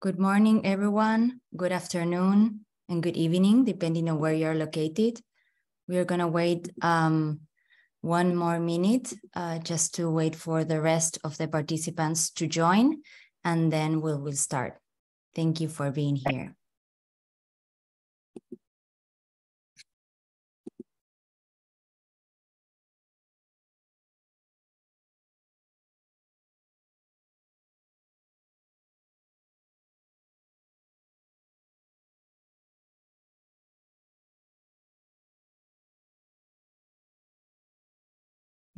Good morning, everyone. Good afternoon and good evening, depending on where you're located. We're going to wait um, one more minute uh, just to wait for the rest of the participants to join, and then we will start. Thank you for being here.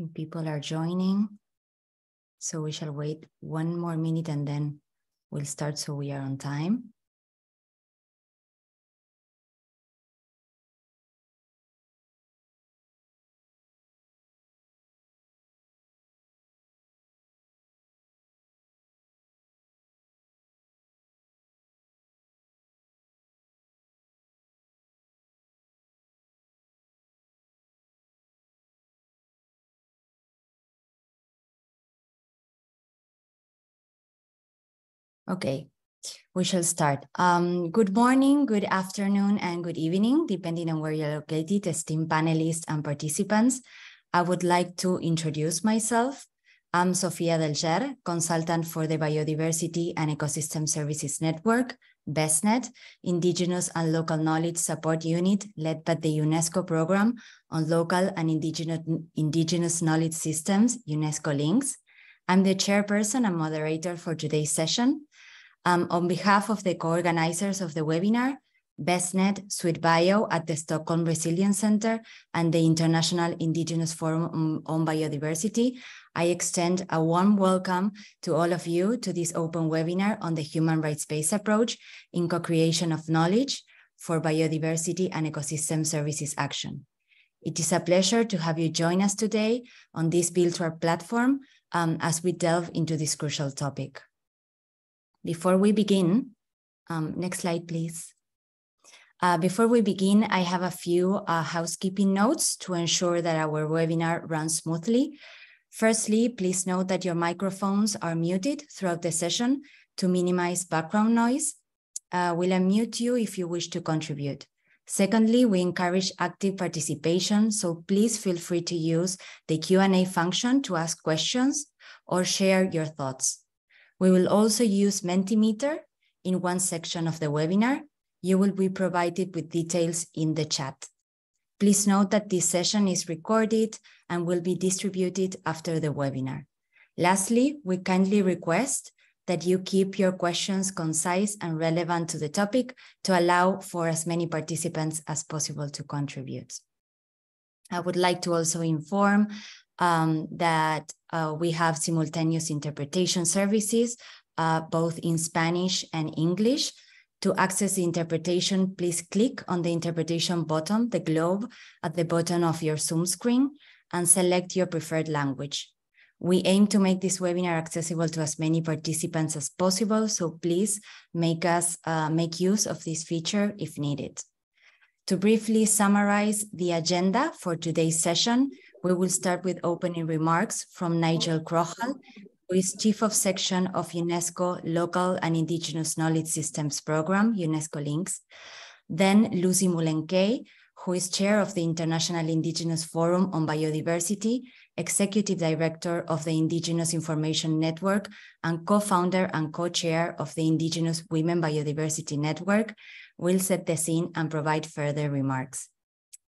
People are joining. So we shall wait one more minute and then we'll start so we are on time. Okay, we shall start. Um, good morning, good afternoon, and good evening, depending on where you're located, esteemed panelists and participants. I would like to introduce myself. I'm Sofia Delger, consultant for the Biodiversity and Ecosystem Services Network, BESNET, Indigenous and Local Knowledge Support Unit led by the UNESCO Program on Local and Indigenous, Indigenous Knowledge Systems, UNESCO Links. I'm the chairperson and moderator for today's session. Um, on behalf of the co-organizers of the webinar, BESNET, SwedBio at the Stockholm Resilience Center, and the International Indigenous Forum on Biodiversity, I extend a warm welcome to all of you to this open webinar on the human rights-based approach in co-creation of knowledge for biodiversity and ecosystem services action. It is a pleasure to have you join us today on this virtual platform um, as we delve into this crucial topic. Before we begin, um, next slide, please. Uh, before we begin, I have a few uh, housekeeping notes to ensure that our webinar runs smoothly. Firstly, please note that your microphones are muted throughout the session to minimize background noise. Uh, we'll unmute you if you wish to contribute. Secondly, we encourage active participation, so please feel free to use the Q&A function to ask questions or share your thoughts. We will also use Mentimeter in one section of the webinar. You will be provided with details in the chat. Please note that this session is recorded and will be distributed after the webinar. Lastly, we kindly request that you keep your questions concise and relevant to the topic to allow for as many participants as possible to contribute. I would like to also inform um, that uh, we have simultaneous interpretation services, uh, both in Spanish and English. To access the interpretation, please click on the interpretation button, the globe at the bottom of your Zoom screen, and select your preferred language. We aim to make this webinar accessible to as many participants as possible, so please make us uh, make use of this feature if needed. To briefly summarize the agenda for today's session, we will start with opening remarks from Nigel Crawhall, who is Chief of Section of UNESCO Local and Indigenous Knowledge Systems Program, UNESCO Links. Then Lucy Mulenkei, who is Chair of the International Indigenous Forum on Biodiversity, Executive Director of the Indigenous Information Network, and co-founder and co-chair of the Indigenous Women Biodiversity Network, will set the scene and provide further remarks.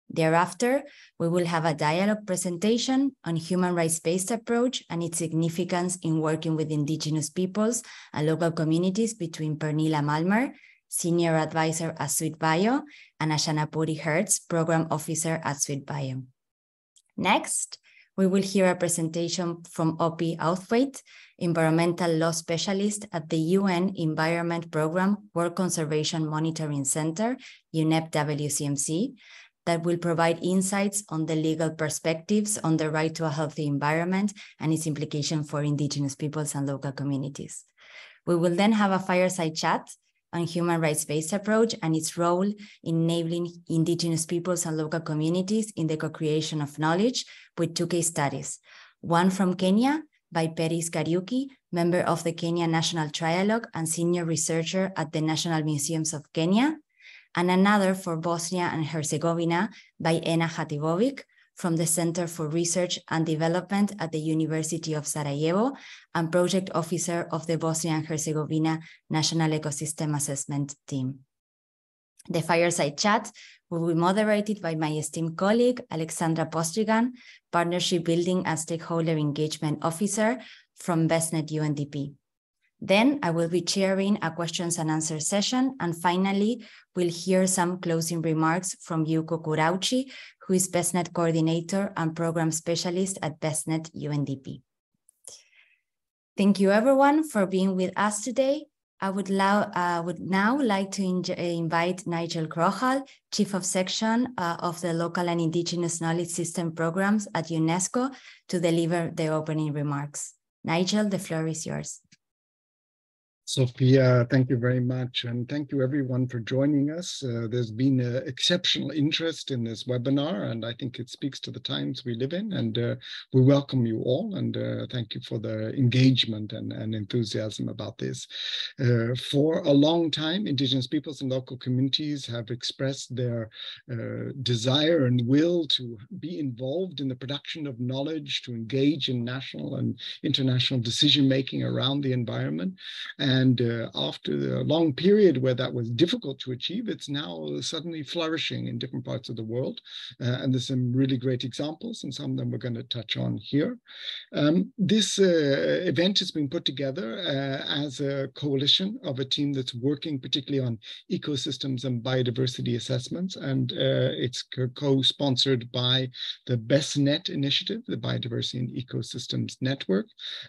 Thereafter, we will have a dialogue presentation on human rights-based approach and its significance in working with indigenous peoples and local communities between Pernilla Malmer, Senior Advisor at SwedBio, and Ashana Puri Hertz, Program Officer at SwedBio. Next, we will hear a presentation from Opie Outhwaite, Environmental Law Specialist at the UN Environment Program World Conservation Monitoring Center, UNEP WCMC, that will provide insights on the legal perspectives on the right to a healthy environment and its implication for Indigenous peoples and local communities. We will then have a fireside chat on human rights-based approach and its role in enabling Indigenous peoples and local communities in the co-creation of knowledge with two case studies, one from Kenya by Peris Kariuki, member of the Kenya National Trialogue and senior researcher at the National Museums of Kenya, and another for Bosnia and Herzegovina by Ena Hatibovic from the Center for Research and Development at the University of Sarajevo and project officer of the Bosnia and Herzegovina National Ecosystem Assessment Team. The fireside chat will be moderated by my esteemed colleague, Alexandra Postrigan, Partnership Building and Stakeholder Engagement Officer from BESNet UNDP. Then I will be chairing a questions and answer session. And finally, we'll hear some closing remarks from Yuko Kurauchi, who is BESNet Coordinator and Program Specialist at BESNet UNDP. Thank you everyone for being with us today. I would, uh, would now like to invite Nigel Crawhall, Chief of Section uh, of the Local and Indigenous Knowledge System Programs at UNESCO, to deliver the opening remarks. Nigel, the floor is yours. Sophia, thank you very much. And thank you everyone for joining us. Uh, there's been uh, exceptional interest in this webinar, and I think it speaks to the times we live in. And uh, we welcome you all, and uh, thank you for the engagement and, and enthusiasm about this. Uh, for a long time, Indigenous peoples and local communities have expressed their desire and will to be involved in the production of knowledge, to engage in national and international decision-making around the environment. And and uh, after a long period where that was difficult to achieve, it's now suddenly flourishing in different parts of the world. Uh, and there's some really great examples, and some of them we're going to touch on here. Um, this uh, event has been put together uh, as a coalition of a team that's working particularly on ecosystems and biodiversity assessments. And uh, it's co-sponsored by the BESNet initiative, the Biodiversity and Ecosystems Network,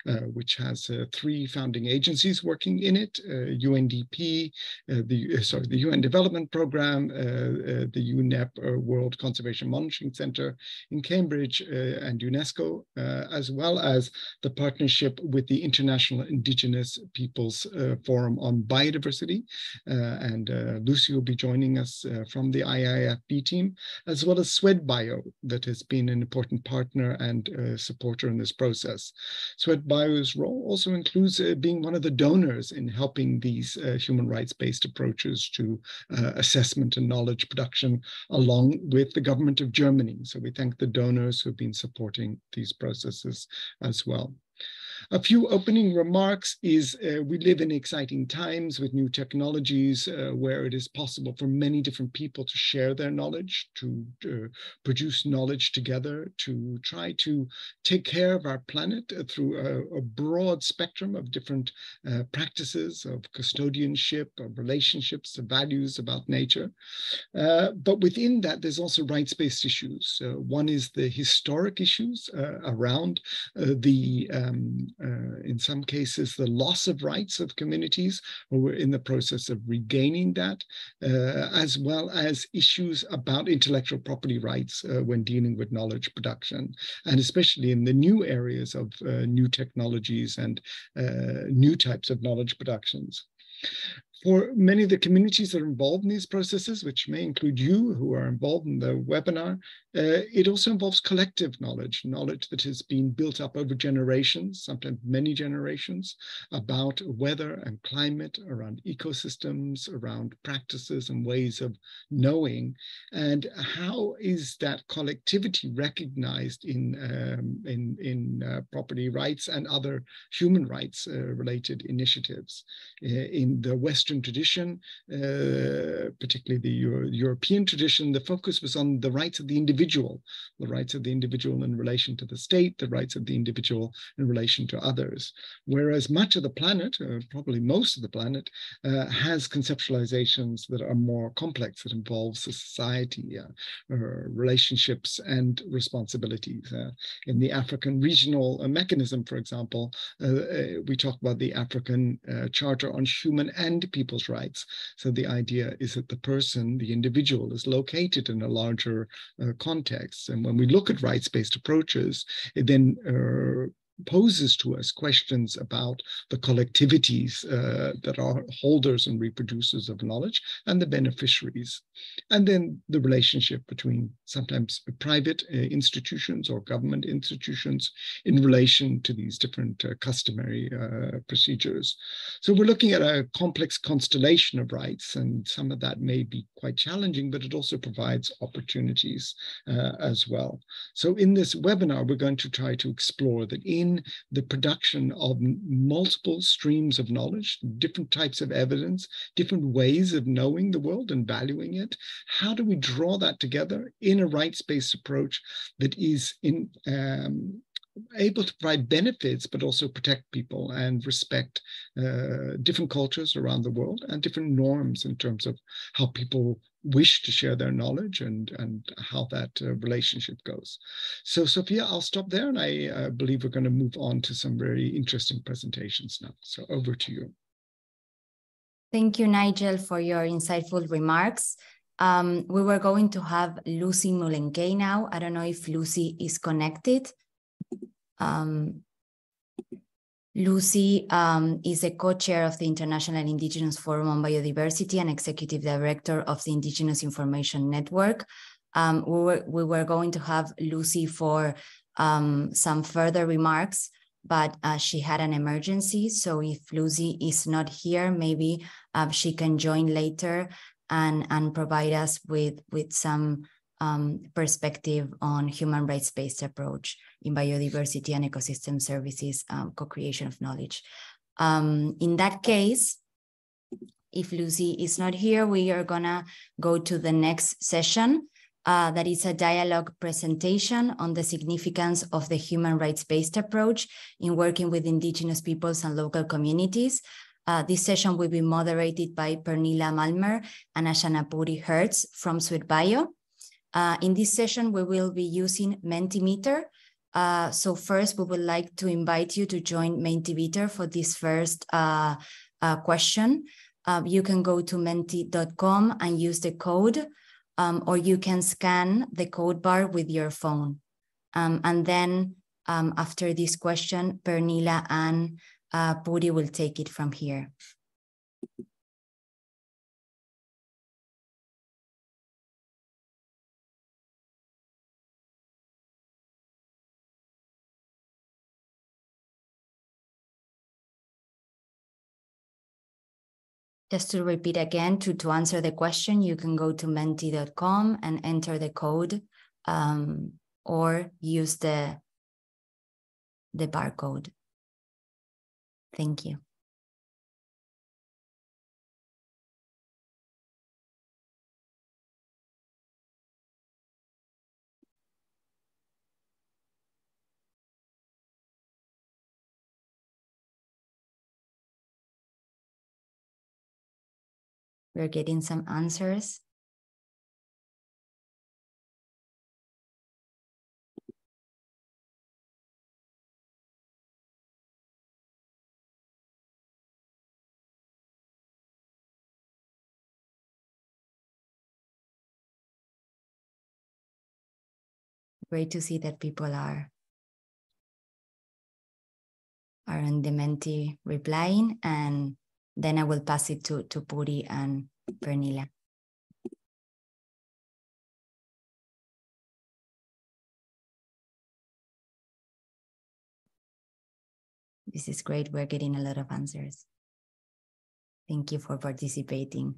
uh, which has three founding agencies working in it, UNDP, uh, uh, the uh, sorry, the UN Development Programme, uh, uh, the UNEP uh, World Conservation Monitoring Center in Cambridge, and UNESCO, as well as the partnership with the International Indigenous Peoples Forum on Biodiversity. and Lucy will be joining us from the IIFB team, as well as SwedBio, that has been an important partner and supporter in this process. SwedBio's role also includes being one of the donors in helping these uh, human rights-based approaches to uh, assessment and knowledge production along with the government of Germany. So we thank the donors who have been supporting these processes as well. A few opening remarks is uh, we live in exciting times with new technologies uh, where it is possible for many different people to share their knowledge, to uh, produce knowledge together, to try to take care of our planet uh, through a, a, broad spectrum of different uh, practices of custodianship, of relationships, of values about nature. Uh, but within that, there's also rights-based issues. one is the historic issues around the um, uh, in some cases, the loss of rights of communities, or we're in the process of regaining that, uh, as well as issues about intellectual property rights uh, when dealing with knowledge production, and especially in the new areas of uh, new technologies and uh, new types of knowledge productions for many of the communities that are involved in these processes, which may include you who are involved in the webinar, uh, it also involves collective knowledge, knowledge that has been built up over generations, sometimes many generations, about weather and climate, around ecosystems, around practices and ways of knowing. And how is that collectivity recognized in, um, in, in uh, property rights and other human rights uh, related initiatives? Uh, in the West Western tradition, uh, particularly the Euro European tradition, the focus was on the rights of the individual, the rights of the individual in relation to the state, the rights of the individual in relation to others. Whereas much of the planet, uh, probably most of the planet, uh, has conceptualizations that are more complex, that involve society, uh, relationships, and responsibilities. Uh, in the African regional uh, mechanism, for example, we talk about the African Charter on Human and people's rights. So the idea is that the person, the individual, is located in a larger uh, context. And when we look at rights-based approaches, it then uh, poses to us questions about the collectivities uh, that are holders and reproducers of knowledge and the beneficiaries. And then the relationship between sometimes private uh, institutions or government institutions in relation to these different uh, customary uh, procedures. So we're looking at a complex constellation of rights, and some of that may be quite challenging, but it also provides opportunities uh, as well. So in this webinar, we're going to try to explore that in the production of multiple streams of knowledge, different types of evidence, different ways of knowing the world and valuing it, how do we draw that together in a rights-based approach that is in um, able to provide benefits, but also protect people and respect uh, different cultures around the world and different norms in terms of how people wish to share their knowledge and and how that uh, relationship goes. So Sophia, I'll stop there, and I uh, believe we're going to move on to some very interesting presentations now. So over to you. Thank you, Nigel, for your insightful remarks. Um, we were going to have Lucy Mulenkei now. I don't know if Lucy is connected. Um, Lucy um, is a co-chair of the International Indigenous Forum on Biodiversity and executive director of the Indigenous Information Network. Um, we, were, we were going to have Lucy for um, some further remarks, but uh, she had an emergency. So if Lucy is not here, maybe uh, she can join later and, and provide us with, with some um, perspective on human rights-based approach in biodiversity and ecosystem services, um, co-creation of knowledge. Um, in that case, if Lucy is not here, we are gonna go to the next session. Uh, that is a dialogue presentation on the significance of the human rights-based approach in working with indigenous peoples and local communities. Uh, this session will be moderated by Pernilla Malmer and Ashana Puri Hertz from SwedBio. Uh, in this session, we will be using Mentimeter. Uh, so first, we would like to invite you to join Mentimeter for this first uh, uh question. Um, you can go to menti.com and use the code, um, or you can scan the code bar with your phone. Um, and then um, after this question, Pernilla and uh, Puri will take it from here. Just to repeat again, to, to answer the question, you can go to menti.com and enter the code um, or use the, the barcode. Thank you. We're getting some answers. Great to see that people are are on the Menti replying and then I will pass it to, to Puri and Pernilla. This is great. We're getting a lot of answers. Thank you for participating.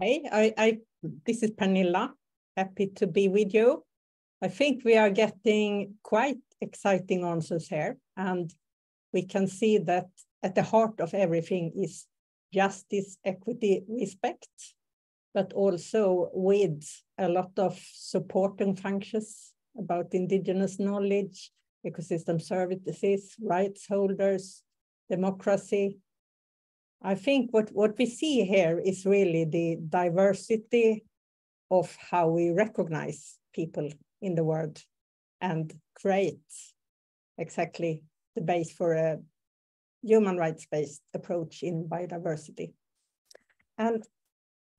Hey, I, I, this is Pernilla. Happy to be with you. I think we are getting quite exciting answers here, and we can see that at the heart of everything is justice, equity, respect, but also with a lot of supporting functions about indigenous knowledge, ecosystem services, rights holders, democracy, I think what, what we see here is really the diversity of how we recognize people in the world and create exactly the base for a human rights-based approach in biodiversity. And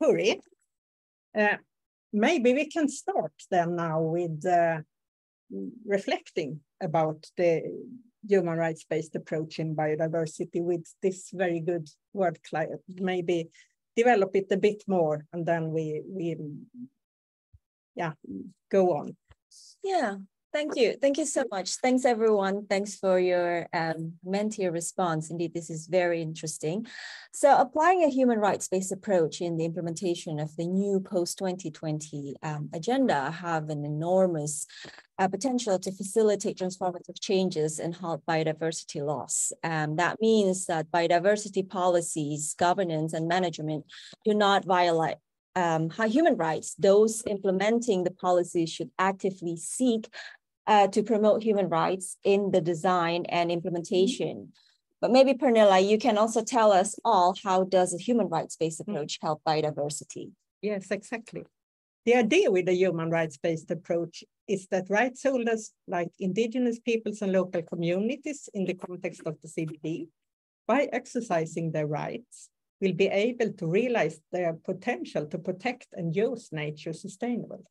Puri, uh, maybe we can start then now with uh, reflecting about the human rights-based approach in biodiversity with this very good word cloud. Maybe develop it a bit more and then we, we yeah, go on. Yeah, Thank you. Thank you so much. Thanks, everyone. Thanks for your um, Mentier response. Indeed, this is very interesting. So applying a human rights-based approach in the implementation of the new post-2020 um, agenda have an enormous uh, potential to facilitate transformative changes and halt biodiversity loss. Um, that means that biodiversity policies, governance, and management do not violate um, human rights, those implementing the policies should actively seek uh, to promote human rights in the design and implementation. Mm -hmm. But maybe Pernilla, you can also tell us all how does a human rights-based mm-hmm. approach help biodiversity? Yes, exactly. The idea with the human rights-based approach is that rights holders like indigenous peoples and local communities in the context of the CBD, by exercising their rights, will be able to realize their potential to protect and use nature sustainably.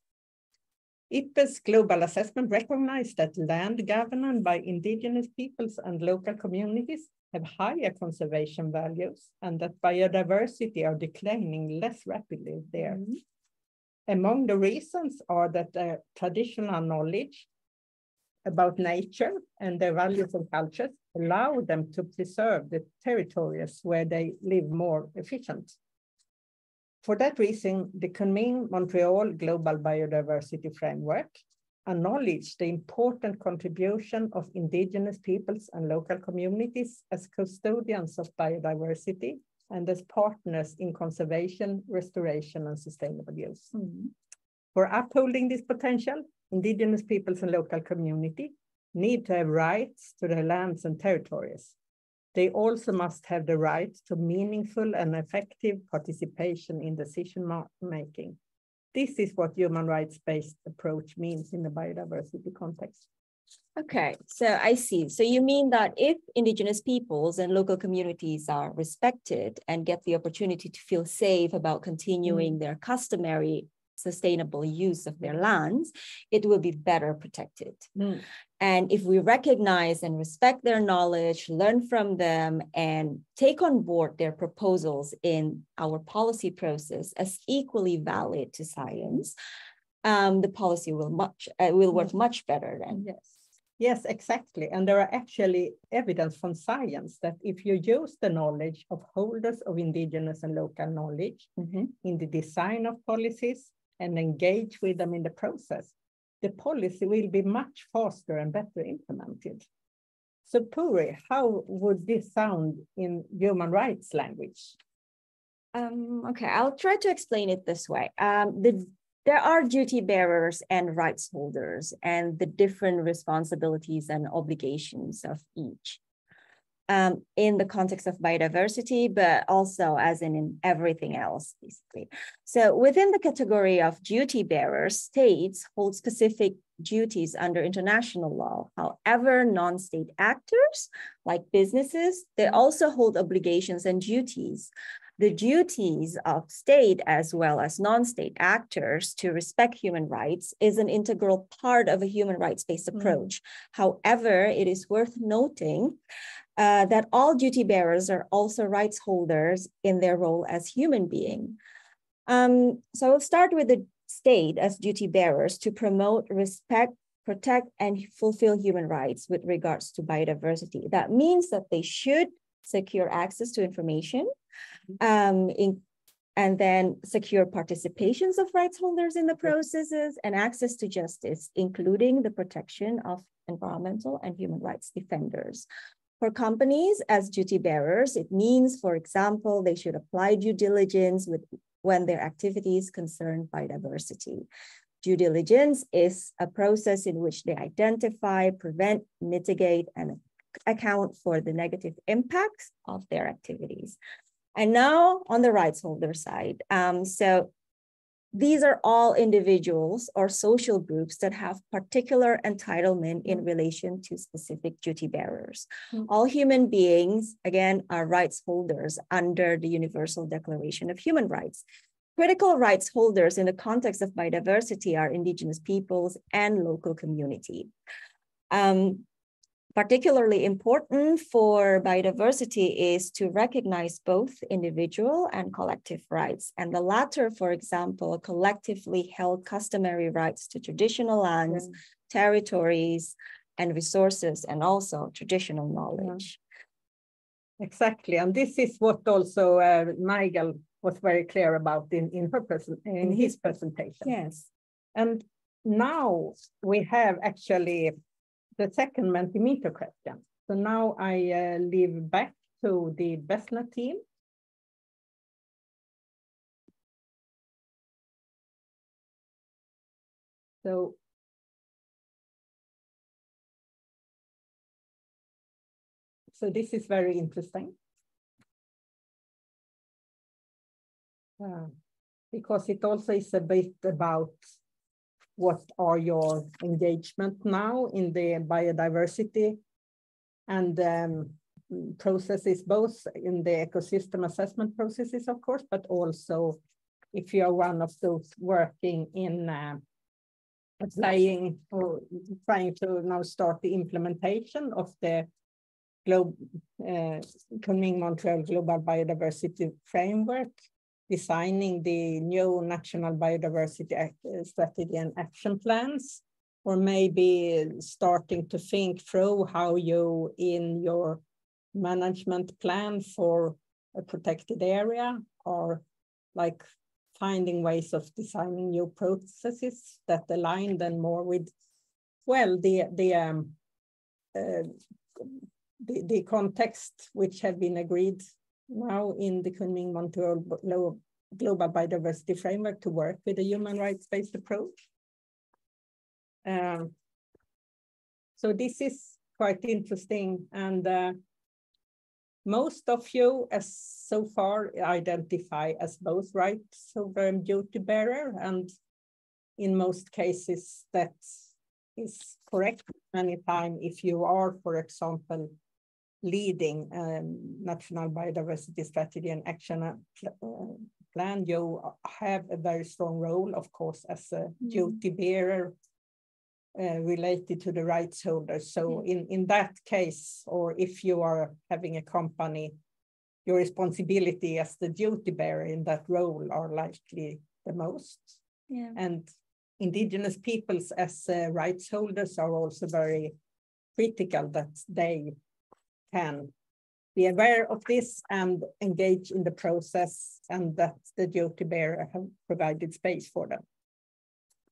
IPBES global assessment recognized that land governed by indigenous peoples and local communities have higher conservation values and that biodiversity are declining less rapidly there. Mm -hmm. Among the reasons are that the traditional knowledge about nature and their values and cultures allow them to preserve the territories where they live more efficient. For that reason, the Kunming-Montreal Global Biodiversity Framework acknowledge the important contribution of indigenous peoples and local communities as custodians of biodiversity and as partners in conservation, restoration, and sustainable use. Mm -hmm. For upholding this potential, indigenous peoples and local community need to have rights to their lands and territories they also must have the right to meaningful and effective participation in decision making. This is what human rights-based approach means in the biodiversity context. Okay, so I see. So you mean that if indigenous peoples and local communities are respected and get the opportunity to feel safe about continuing mm. their customary sustainable use of their lands, it will be better protected. Mm. And if we recognize and respect their knowledge, learn from them, and take on board their proposals in our policy process as equally valid to science, um, the policy will much uh, will work much better then. Yes. Yes, exactly. And there are actually evidence from science that if you use the knowledge of holders of indigenous and local knowledge mm -hmm. in the design of policies and engage with them in the process, the policy will be much faster and better implemented. So Puri, how would this sound in human rights language? Um, okay, I'll try to explain it this way. Um, the, there are duty bearers and rights holders and the different responsibilities and obligations of each um, in the context of biodiversity, but also as in, in everything else, basically. So within the category of duty bearers, states hold specific duties under international law. However, non-state actors, like businesses, they also hold obligations and duties. The duties of state as well as non-state actors to respect human rights is an integral part of a human rights-based mm. approach. Mm. However, it is worth noting uh, that all duty bearers are also rights holders in their role as human being. Um, so we'll start with the state as duty bearers to promote, respect, protect, and fulfill human rights with regards to biodiversity. That means that they should secure access to information, um, in, and then secure participations of rights holders in the processes and access to justice, including the protection of environmental and human rights defenders. For companies as duty bearers, it means, for example, they should apply due diligence with when their activities concern biodiversity. Due diligence is a process in which they identify, prevent, mitigate, and account for the negative impacts of their activities. And now on the rights holder side, um, so these are all individuals or social groups that have particular entitlement in relation to specific duty bearers. Mm. All human beings, again, are rights holders under the Universal Declaration of Human Rights. Critical rights holders in the context of biodiversity are indigenous peoples and local community. Um, Particularly important for biodiversity is to recognize both individual and collective rights. And the latter, for example, collectively held customary rights to traditional lands, yeah. territories, and resources, and also traditional knowledge. Yeah. Exactly. And this is what also uh, Nigel was very clear about in, in, her present, in mm-hmm. his presentation. Yes. And now we have actually the second Mentimeter question. So now I uh, leave back to the BESNet team. So So this is very interesting. Uh, because it also is a bit about what are your engagement now in the biodiversity and um, processes, both in the ecosystem assessment processes, of course, but also if you are one of those working in uh, applying or trying to now start the implementation of the Globe, uh, Kunming-Montreal Global Biodiversity Framework designing the new national biodiversity uh, strategy and action plans, or maybe starting to think through how you, in your management plan for a protected area, or like finding ways of designing new processes that align then more with, well, the the um, uh, the, the context which have been agreed now in the Kunming-Montreal Global Biodiversity Framework to work with a human rights-based approach. Um, so this is quite interesting and uh, most of you as so far identify as both rights holder and duty bearer and in most cases that is correct anytime if you are for example leading um, national biodiversity strategy and action uh, uh, plan, you have a very strong role, of course, as a mm. duty bearer uh, related to the rights holders. So mm. in, in that case, or if you are having a company, your responsibility as the duty bearer in that role are likely the most. Yeah. And indigenous peoples as uh, rights holders are also very critical that they can be aware of this and engage in the process and that the duty bearer have provided space for them.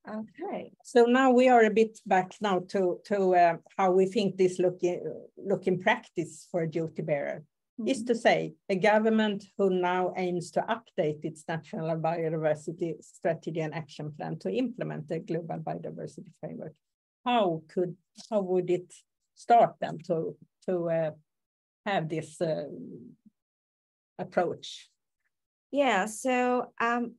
Okay. So now we are a bit back now to, to uh, how we think this look in, look in practice for a duty bearer. Mm -hmm. Is to say a government who now aims to update its national biodiversity strategy and action plan to implement the global biodiversity framework. How could how would it start then to to uh, have this uh, approach? Yeah, so um,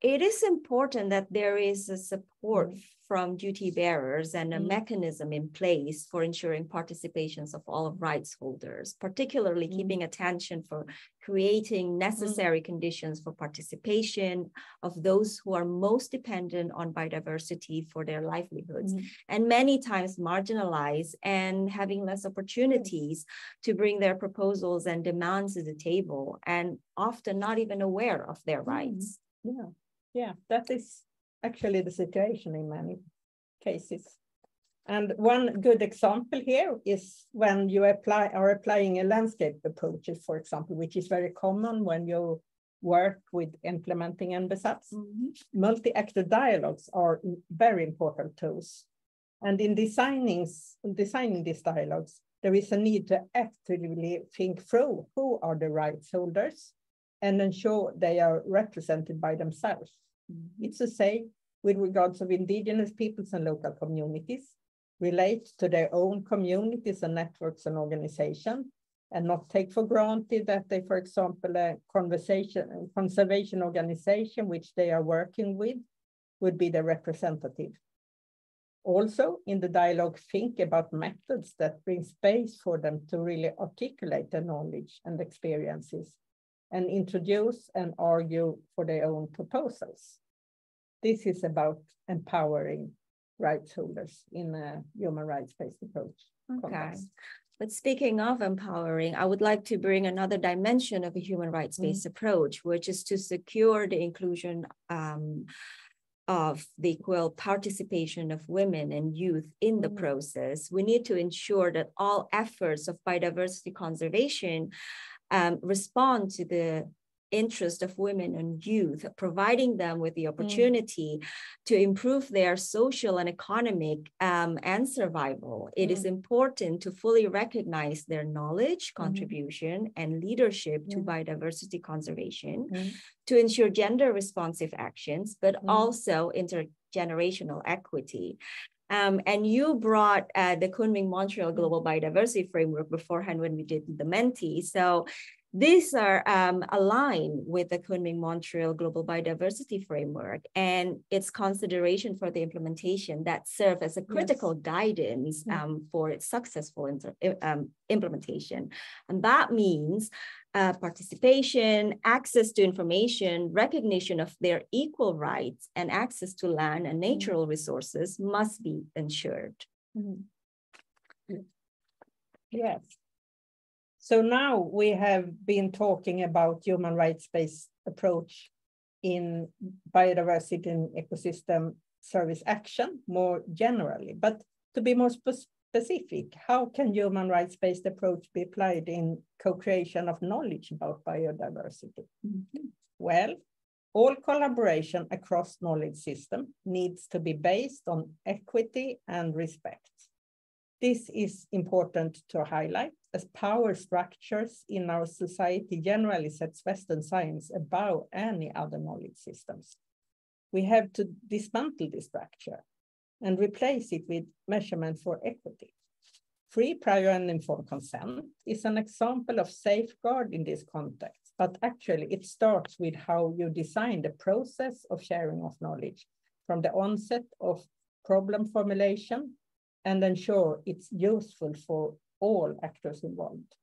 it is important that there is a support mm from duty bearers and a mm. mechanism in place for ensuring participations of all rights holders, particularly mm. keeping attention for creating necessary mm. conditions for participation of those who are most dependent on biodiversity for their livelihoods mm. and many times marginalized and having less opportunities to bring their proposals and demands to the table and often not even aware of their mm. rights. Yeah, yeah, that is actually the situation in many cases. And one good example here is when you apply are applying a landscape approaches, for example, which is very common when you work with implementing NBSAPs. Mm -hmm. Multi-actor dialogues are very important tools. And in designing, designing these dialogues, there is a need to actively think through who are the rights holders and ensure they are represented by themselves. It's to say, with regards of indigenous peoples and local communities, relate to their own communities and networks and organizations, and not take for granted that they, for example, a conversation, conservation organization which they are working with would be the representative. Also, in the dialogue, think about methods that bring space for them to really articulate their knowledge and experiences and introduce and argue for their own proposals. This is about empowering rights holders in a human rights-based approach. Okay. Context. But speaking of empowering, I would like to bring another dimension of a human rights-based mm. approach, which is to secure the inclusion um, of the equal participation of women and youth in the mm. process. We need to ensure that all efforts of biodiversity conservation um, respond to the interest of women and youth, providing them with the mm. opportunity mm. to improve their social and economic um, and survival. It mm. is important to fully recognize their knowledge, mm. contribution, mm. and leadership to biodiversity conservation mm. to ensure gender responsive actions, but also intergenerational equity. Um, and you brought uh, the Kunming Montreal Global Biodiversity Framework beforehand when we did the Menti. So these are um, aligned with the Kunming Montreal Global Biodiversity Framework and its consideration for the implementation that serve as a critical yes. guidance mm-hmm. um, for its successful um, implementation. And that means uh, participation, access to information, recognition of their equal rights, and access to land and mm-hmm. natural mm-hmm. resources must be ensured. Mm-hmm. Yes. So now we have been talking about human rights-based approach in biodiversity and ecosystem service action more generally. But to be more spe specific, how can human rights-based approach be applied in co-creation of knowledge about biodiversity? Mm -hmm. Well, all collaboration across knowledge system needs to be based on equity and respect. This is important to highlight as power structures in our society generally sets Western science above any other knowledge systems. We have to dismantle this structure and replace it with measurement for equity. Free, prior, and informed consent is an example of safeguard in this context, but actually it starts with how you design the process of sharing of knowledge from the onset of problem formulation and ensure it's useful for all actors involved.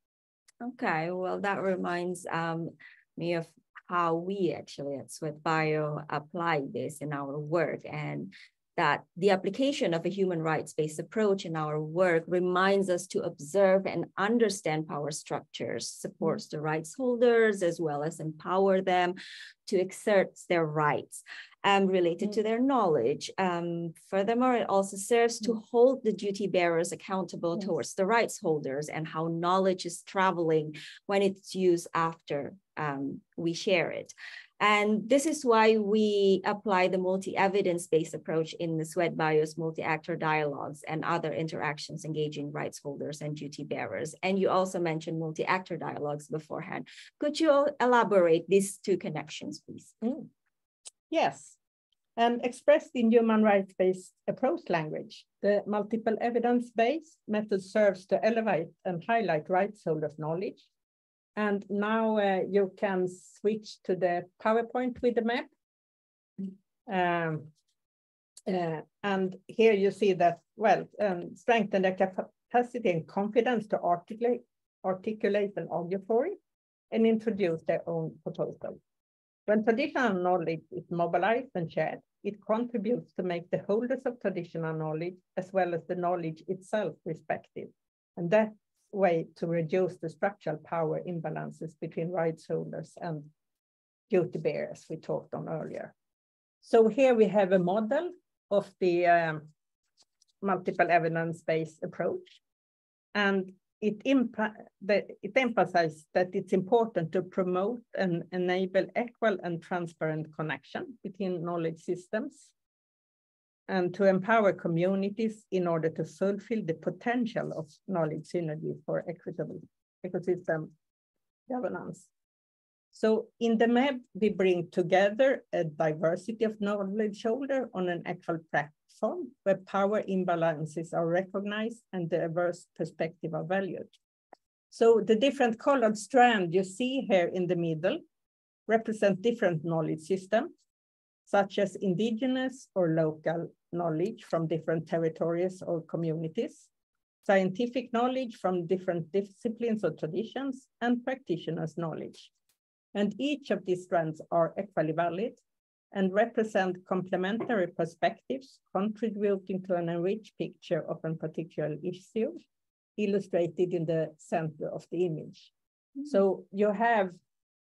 Okay, well, that reminds um, me of how we actually at SwedBio apply this in our work and that the application of a human rights-based approach in our work reminds us to observe and understand power structures, supports the rights holders, as well as empower them to exert their rights um, related to their knowledge. Um, furthermore, it also serves to hold the duty bearers accountable yes. towards the rights holders and how knowledge is traveling when it's used after um, we share it. And this is why we apply the multi-evidence-based approach in the Sweat SwedBio's multi-actor dialogues and other interactions engaging rights holders and duty bearers. And you also mentioned multi-actor dialogues beforehand. Could you elaborate these two connections, please? Mm. Yes, and expressed in human rights-based approach language, the multiple evidence-based method serves to elevate and highlight rights holders' knowledge and now uh, you can switch to the PowerPoint with the map. Um, uh, and here you see that, well, um, strengthen their capacity and confidence to articulate, articulate and argue for it and introduce their own proposal. When traditional knowledge is mobilized and shared, it contributes to make the holders of traditional knowledge as well as the knowledge itself respected. And that way to reduce the structural power imbalances between rights holders and duty bearers we talked on earlier. So here we have a model of the um, multiple evidence-based approach. And it, the, it emphasizes that it's important to promote and enable equal and transparent connection between knowledge systems and to empower communities in order to fulfill the potential of knowledge synergy for equitable ecosystem governance. So in the map, we bring together a diversity of knowledge holder on an actual platform where power imbalances are recognized and diverse perspectives are valued. So the different colored strand you see here in the middle represent different knowledge systems, such as indigenous or local knowledge from different territories or communities, scientific knowledge from different disciplines or traditions, and practitioners' knowledge. And each of these strands are equally valid and represent complementary perspectives contributing to an enriched picture of a particular issue illustrated in the center of the image. Mm -hmm. So you have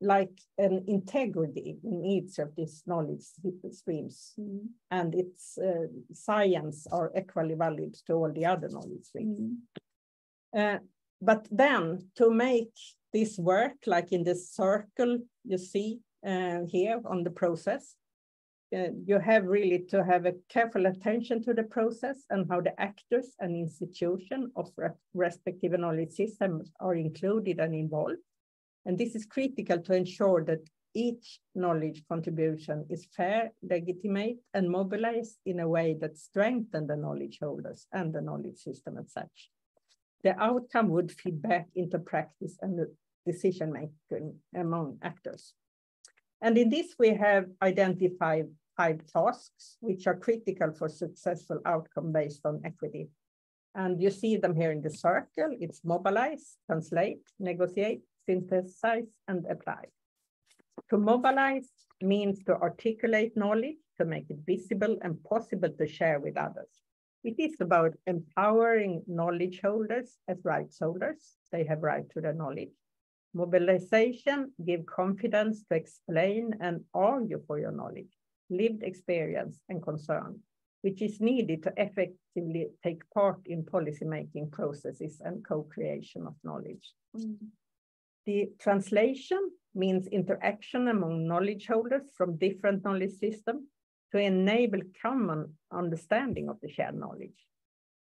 like an integrity in each of these knowledge streams mm and its uh, science are equally valid to all the other knowledge streams. Mm uh, but then to make this work, like in this circle you see uh, here on the process, uh, you have really to have a careful attention to the process and how the actors and institution of re respective knowledge systems are included and involved. And this is critical to ensure that each knowledge contribution is fair, legitimate, and mobilized in a way that strengthens the knowledge holders and the knowledge system as such. The outcome would feed back into practice and decision making among actors. And in this, we have identified five tasks, which are critical for successful outcome based on equity. And you see them here in the circle. It's mobilize, translate, negotiate, synthesize, and apply. To mobilize means to articulate knowledge, to make it visible and possible to share with others. It is about empowering knowledge holders as rights holders. They have right to the knowledge. Mobilization give confidence to explain and argue for your knowledge lived experience and concern, which is needed to effectively take part in policymaking processes and co-creation of knowledge. Mm. The translation means interaction among knowledge holders from different knowledge systems to enable common understanding of the shared knowledge.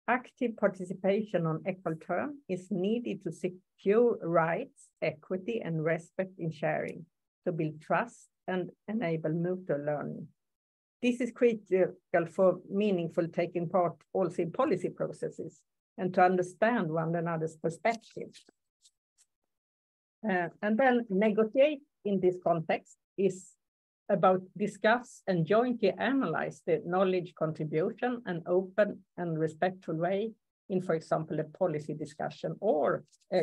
Active participation on equal terms is needed to secure rights, equity, and respect in sharing, to build trust and enable mutual learning. This is critical for meaningful taking part also in policy processes and to understand one another's perspective. Uh, and then negotiate in this context is about discuss and jointly analyze the knowledge contribution and open and respectful way in, for example, a policy discussion or a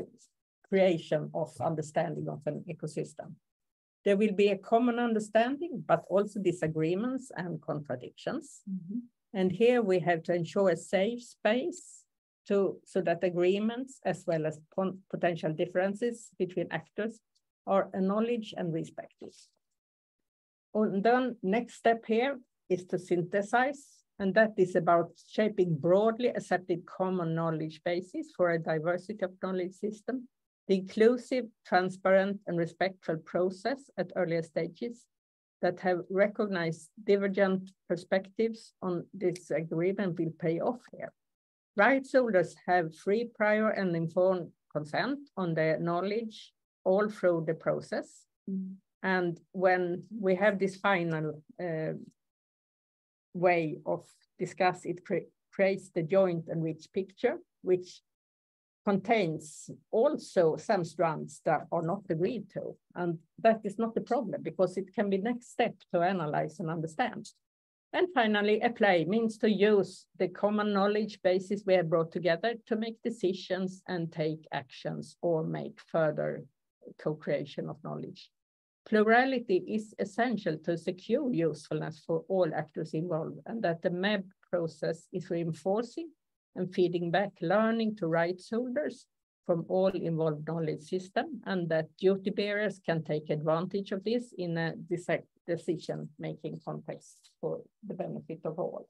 creation of understanding of an ecosystem. There will be a common understanding, but also disagreements and contradictions. Mm -hmm. And here we have to ensure a safe space to, so that agreements as well as potential differences between actors are acknowledged and respected. And then next step here is to synthesize, and that is about shaping broadly accepted common knowledge basis for a diversity of knowledge system the inclusive, transparent, and respectful process at earlier stages that have recognized divergent perspectives on this agreement will pay off here. Rights holders have free, prior, and informed consent on their knowledge all through the process. Mm. And when we have this final uh, way of discuss, it cre creates the joint and rich picture, which contains also some strands that are not agreed to. And that is not the problem because it can be next step to analyze and understand. And finally, apply means to use the common knowledge basis we have brought together to make decisions and take actions or make further co-creation of knowledge. Plurality is essential to secure usefulness for all actors involved and that the MEB process is reinforcing and feeding back learning to rights holders from all involved knowledge system and that duty bearers can take advantage of this in a decision-making context for the benefit of all.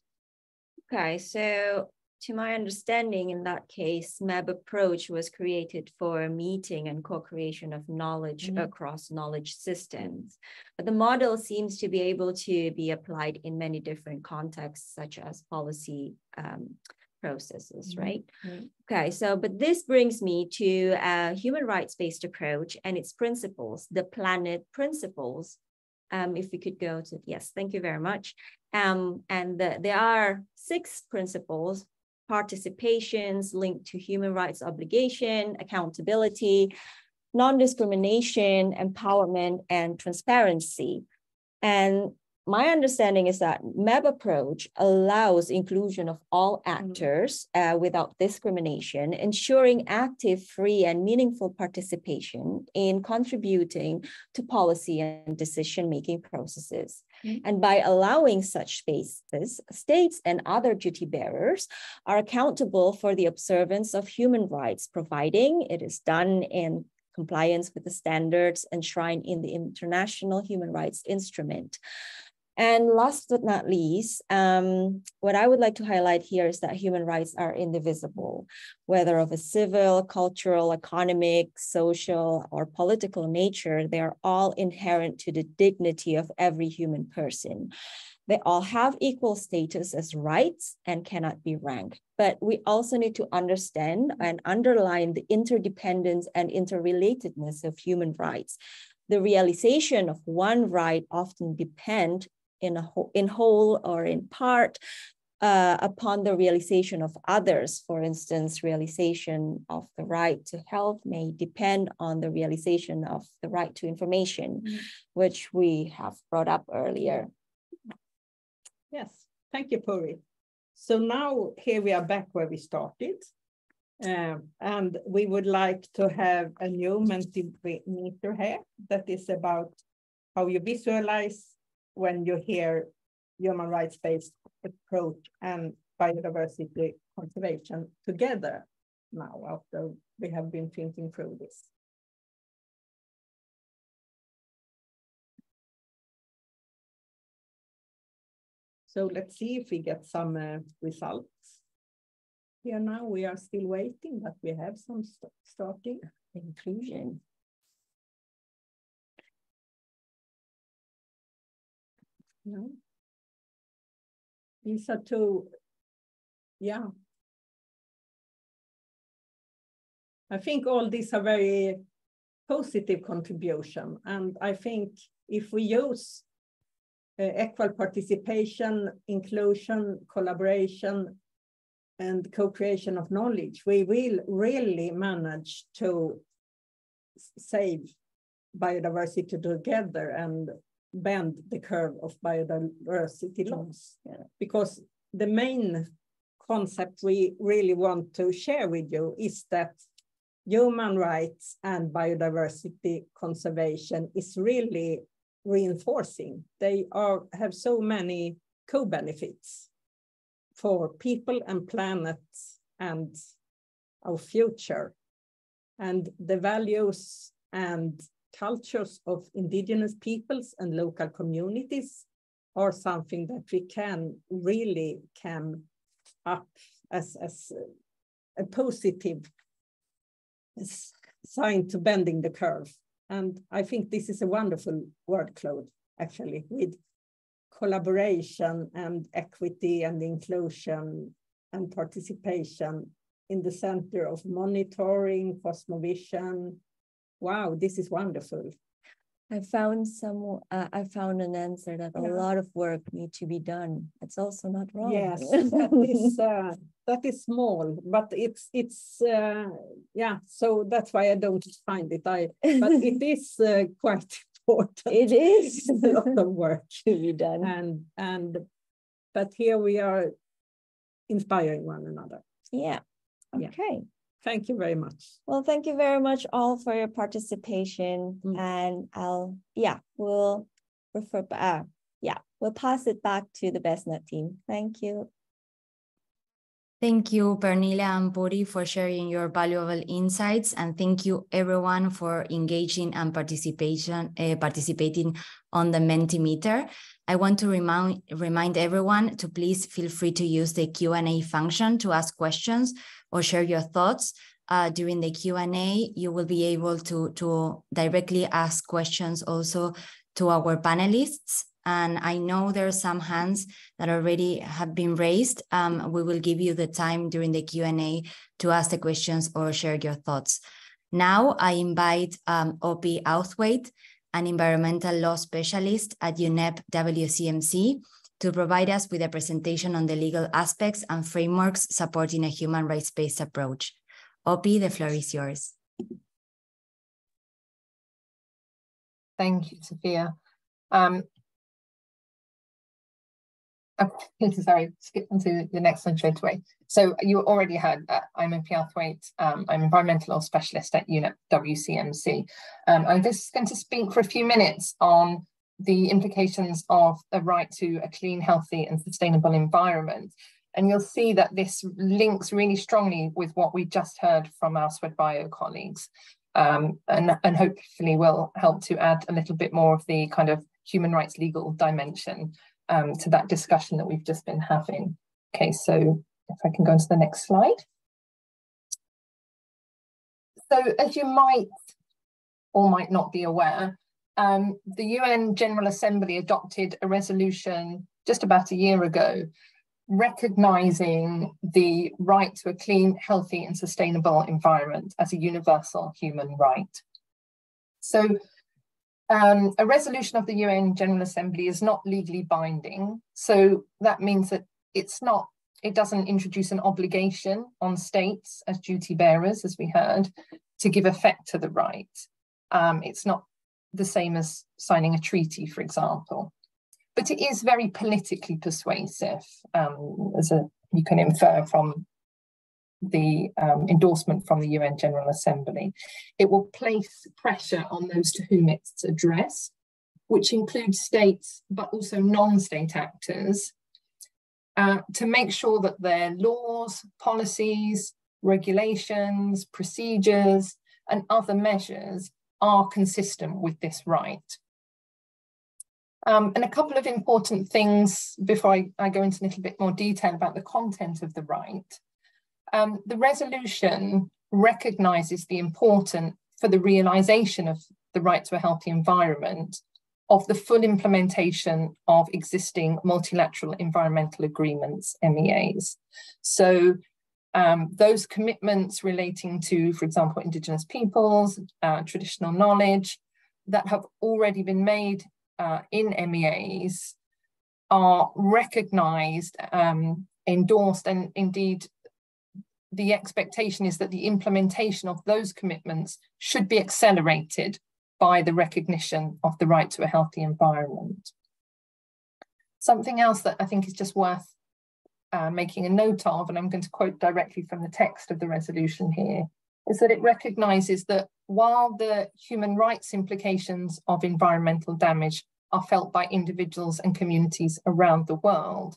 Okay, so to my understanding, in that case, MEB approach was created for meeting and co-creation of knowledge mm -hmm. across knowledge systems. But the model seems to be able to be applied in many different contexts, such as policy um, processes, mm -hmm. right? Mm -hmm. Okay, so, but this brings me to a human rights-based approach and its principles, the planet principles. Um, if we could go to, yes, thank you very much. Um, and the, there are six principles participations linked to human rights obligation, accountability, non-discrimination, empowerment, and transparency. And my understanding is that MEB approach allows inclusion of all mm. actors uh, without discrimination, ensuring active, free, and meaningful participation in contributing to policy and decision-making processes. Mm-hmm. And by allowing such spaces, states and other duty bearers are accountable for the observance of human rights, providing it is done in compliance with the standards enshrined in the International Human Rights Instrument. And last but not least, um, what I would like to highlight here is that human rights are indivisible, whether of a civil, cultural, economic, social, or political nature, they are all inherent to the dignity of every human person. They all have equal status as rights and cannot be ranked. But we also need to understand and underline the interdependence and interrelatedness of human rights the realization of one right often depend in, a whole, in whole or in part uh, upon the realization of others. For instance, realization of the right to health may depend on the realization of the right to information, mm. which we have brought up earlier. Yes, thank you, Puri. So now here we are back where we started. Um, and we would like to have a new Mentimeter here that is about how you visualize when you hear human rights-based approach and biodiversity conservation together now after we have been thinking through this. So let's see if we get some uh, results. Here now we are still waiting, but we have some st starting inclusion. No. These are two, yeah. I think all these are very positive contribution. And I think if we use uh, equal participation, inclusion, collaboration, and co-creation of knowledge, we will really manage to save biodiversity together and bend the curve of biodiversity loss. Yeah. Because the main concept we really want to share with you is that human rights and biodiversity conservation is really reinforcing. They are have so many co-benefits for people and planet and our future. And the values and cultures of indigenous peoples and local communities are something that we can really come up as, as a positive sign to bending the curve. And I think this is a wonderful workload, actually, with collaboration and equity and inclusion and participation in the center of monitoring, cosmovision, wow, this is wonderful. I found some. Uh, I found an answer that yeah. a lot of work need to be done. It's also not wrong. Yes, that is uh, that is small, but it's it's uh, yeah. So that's why I don't find it. I but it is uh, quite important. It is a lot of work to be done. And and but here we are inspiring one another. Yeah. Okay. Yeah. Thank you very much. Well, thank you very much all for your participation. Mm. And I'll, yeah, we'll refer, uh, yeah, we'll pass it back to the BESNet team. Thank you. Thank you, Pernilla and Puri, for sharing your valuable insights, and thank you everyone for engaging and participation uh, participating on the Mentimeter. I want to remind remind everyone to please feel free to use the Q and A function to ask questions or share your thoughts. Uh, during the Q&A, you will be able to, to directly ask questions also to our panelists. And I know there are some hands that already have been raised. Um, we will give you the time during the Q&A to ask the questions or share your thoughts. Now I invite um, Opi Outhwaite, an environmental law specialist at UNEP WCMC, to provide us with a presentation on the legal aspects and frameworks supporting a human rights-based approach. Opi, the floor is yours. Thank you, Sophia. Um, sorry, skip into the next one straight away. So you already heard that I'm Outhwaite. Um, I'm environmental law specialist at UNEP WCMC. Um, I'm just going to speak for a few minutes on the implications of a right to a clean, healthy and sustainable environment. And you'll see that this links really strongly with what we just heard from our SwedBio colleagues. Um, and, and hopefully will help to add a little bit more of the kind of human rights legal dimension um, to that discussion that we've just been having. Okay, so if I can go into the next slide. So as you might or might not be aware, um, the UN General Assembly adopted a resolution just about a year ago recognizing the right to a clean, healthy and sustainable environment as a universal human right. So um, a resolution of the UN General Assembly is not legally binding. So that means that it's not, it doesn't introduce an obligation on states as duty bearers, as we heard, to give effect to the right. Um, it's not the same as signing a treaty, for example. But it is very politically persuasive, um, as a, you can infer from the um, endorsement from the UN General Assembly. It will place pressure on those to whom it's addressed, which includes states, but also non-state actors, uh, to make sure that their laws, policies, regulations, procedures, and other measures are consistent with this right. Um, and a couple of important things before I, I, go into a little bit more detail about the content of the right. Um, the resolution recognises the importance for the realisation of the right to a healthy environment of the full implementation of existing multilateral environmental agreements, MEAs. So um, those commitments relating to, for example, Indigenous peoples, uh, traditional knowledge that have already been made uh, in MEAs are recognized, um, endorsed, and indeed the expectation is that the implementation of those commitments should be accelerated by the recognition of the right to a healthy environment. Something else that I think is just worth uh, making a note of, and I'm going to quote directly from the text of the resolution here, is that it recognises that while the human rights implications of environmental damage are felt by individuals and communities around the world,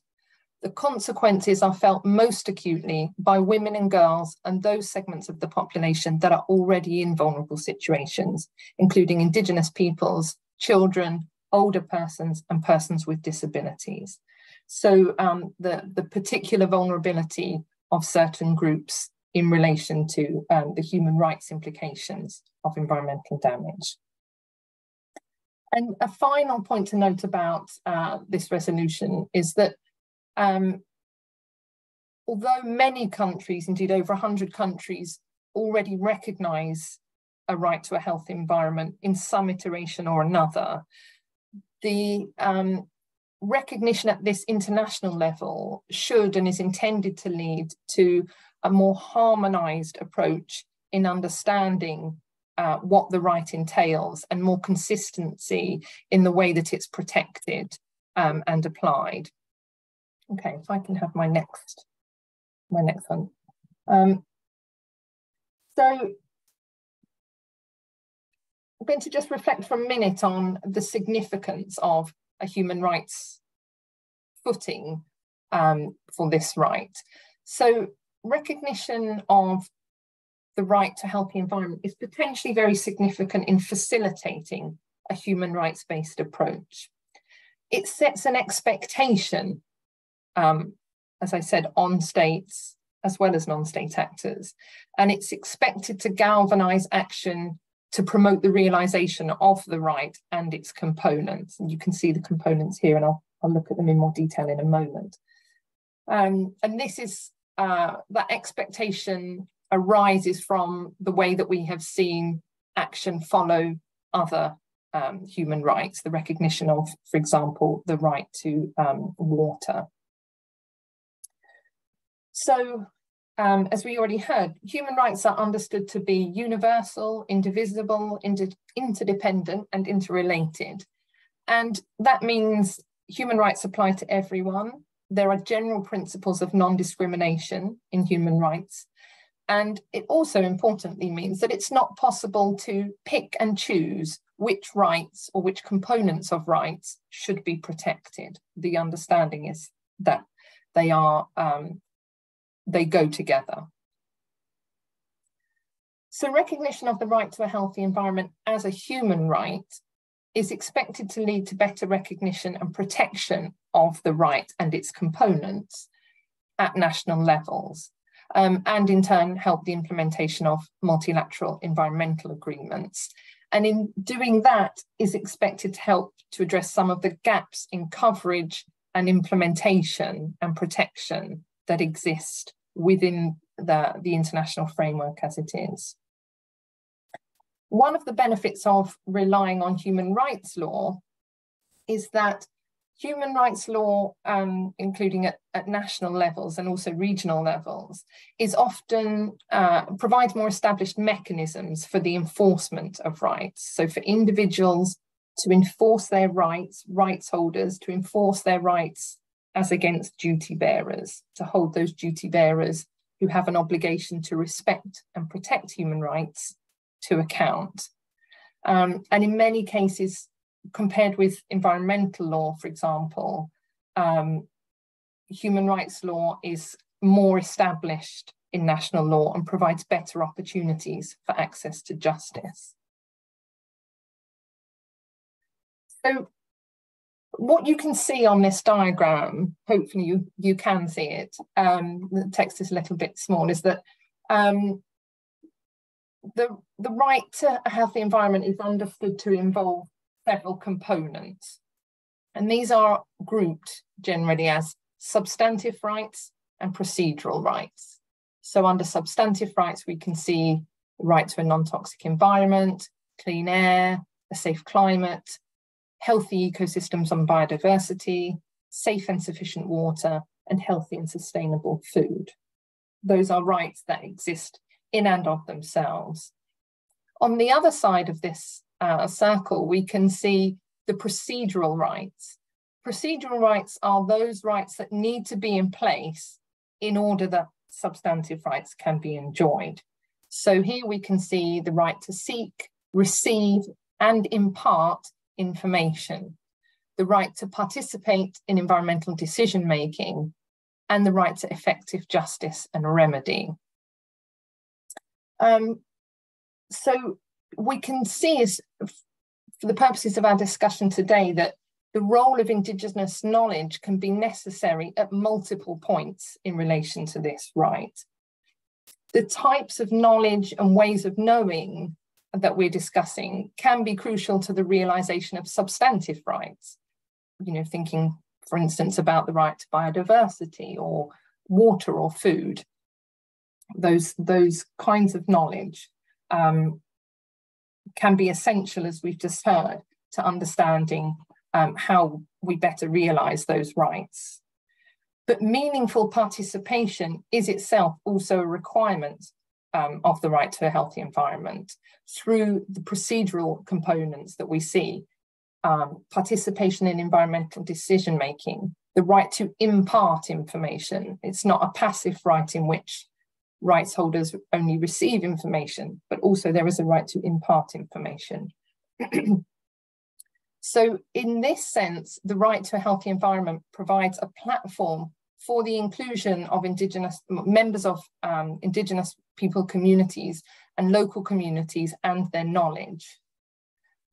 the consequences are felt most acutely by women and girls and those segments of the population that are already in vulnerable situations, including Indigenous peoples, children, older persons, and persons with disabilities. So um, the, the particular vulnerability of certain groups in relation to um, the human rights implications of environmental damage. And a final point to note about uh, this resolution is that um, although many countries, indeed over 100 countries, already recognise a right to a healthy environment in some iteration or another, the um, recognition at this international level should and is intended to lead to a more harmonised approach in understanding uh, what the right entails and more consistency in the way that it's protected um, and applied. Okay, if I can have my next, my next one. Um, so I'm going to just reflect for a minute on the significance of a human rights footing um, for this right. So recognition of the right to healthy environment is potentially very significant in facilitating a human rights-based approach. It sets an expectation um, as I said, on states as well as non-state actors. And it's expected to galvanize action to promote the realization of the right and its components. And you can see the components here and I'll, I'll look at them in more detail in a moment. Um, and this is, uh, that expectation arises from the way that we have seen action follow other um, human rights, the recognition of, for example, the right to um, water. So, um, as we already heard, human rights are understood to be universal, indivisible, inter interdependent, and interrelated. And that means human rights apply to everyone. There are general principles of non discrimination in human rights. And it also importantly means that it's not possible to pick and choose which rights or which components of rights should be protected. The understanding is that they are um, they go together. So recognition of the right to a healthy environment as a human right is expected to lead to better recognition and protection of the right and its components at national levels, um, and in turn help the implementation of multilateral environmental agreements. And in doing that is expected to help to address some of the gaps in coverage and implementation and protection that exist within the, the international framework as it is. One of the benefits of relying on human rights law is that human rights law, um, including at, at, national levels and also regional levels, is often uh, provides more established mechanisms for the enforcement of rights. So for individuals to enforce their rights, rights holders to enforce their rights as against duty bearers, to hold those duty bearers who have an obligation to respect and protect human rights to account. Um, and in many cases, compared with environmental law, for example, um, human rights law is more established in national law and provides better opportunities for access to justice. So what you can see on this diagram, hopefully you, you can see it, um, the text is a little bit small, is that um, the, the right to a healthy environment is understood to involve several components. And these are grouped generally as substantive rights and procedural rights. So under substantive rights, we can see the right to a non-toxic environment, clean air, a safe climate, healthy ecosystems and biodiversity, safe and sufficient water, and healthy and sustainable food. Those are rights that exist in and of themselves. On the other side of this uh, circle, we can see the procedural rights. Procedural rights are those rights that need to be in place in order that substantive rights can be enjoyed. So here we can see the right to seek, receive, and impart information, the right to participate in environmental decision making, and the right to effective justice and remedy. Um, so we can see is for the purposes of our discussion today that the role of Indigenous knowledge can be necessary at multiple points in relation to this right. The types of knowledge and ways of knowing that we're discussing can be crucial to the realization of substantive rights. You know, thinking, for instance, about the right to biodiversity or water or food. Those, those kinds of knowledge um, can be essential, as we've just heard, to understanding um, how we better realize those rights. But meaningful participation is itself also a requirement um, of the right to a healthy environment through the procedural components that we see um, participation in environmental decision making, the right to impart information. It's not a passive right in which rights holders only receive information, but also there is a right to impart information. so, in this sense, the right to a healthy environment provides a platform for the inclusion of Indigenous members of um, Indigenous people communities and local communities and their knowledge.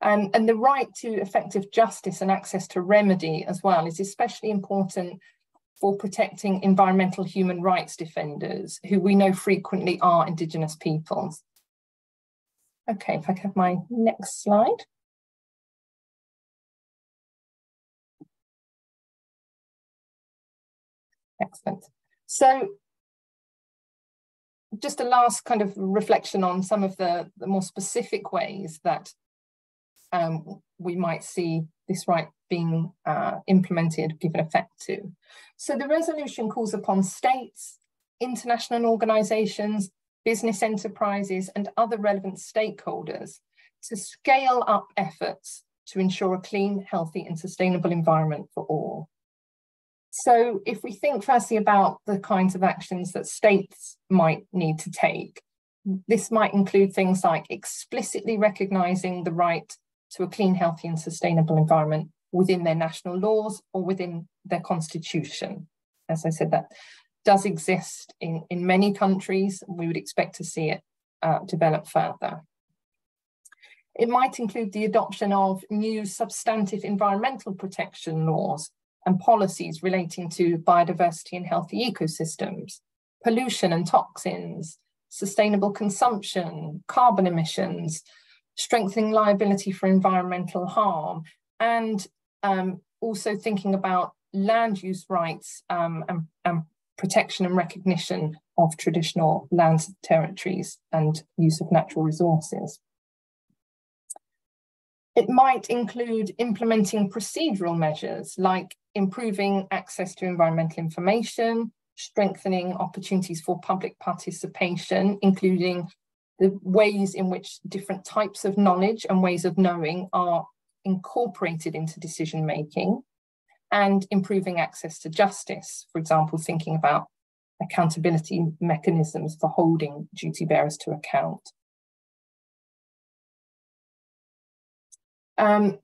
Um, and the right to effective justice and access to remedy as well is especially important for protecting environmental human rights defenders, who we know frequently are Indigenous peoples. Okay, if I can have my next slide. Excellent. So just a last kind of reflection on some of the, the more specific ways that um, we might see this right being uh, implemented, given effect to. So the resolution calls upon states, international organisations, business enterprises and other relevant stakeholders to scale up efforts to ensure a clean, healthy and sustainable environment for all. So if we think firstly about the kinds of actions that states might need to take, this might include things like explicitly recognising the right to a clean, healthy and sustainable environment within their national laws or within their constitution. As I said, that does exist in, in many countries. We would expect to see it uh, develop further. It might include the adoption of new substantive environmental protection laws and policies relating to biodiversity and healthy ecosystems, pollution and toxins, sustainable consumption, carbon emissions, strengthening liability for environmental harm, and um, also thinking about land use rights um, and, and protection and recognition of traditional lands, territories, and use of natural resources. It might include implementing procedural measures like improving access to environmental information, strengthening opportunities for public participation, including the ways in which different types of knowledge and ways of knowing are incorporated into decision making, and improving access to justice, for example, thinking about accountability mechanisms for holding duty bearers to account. Um,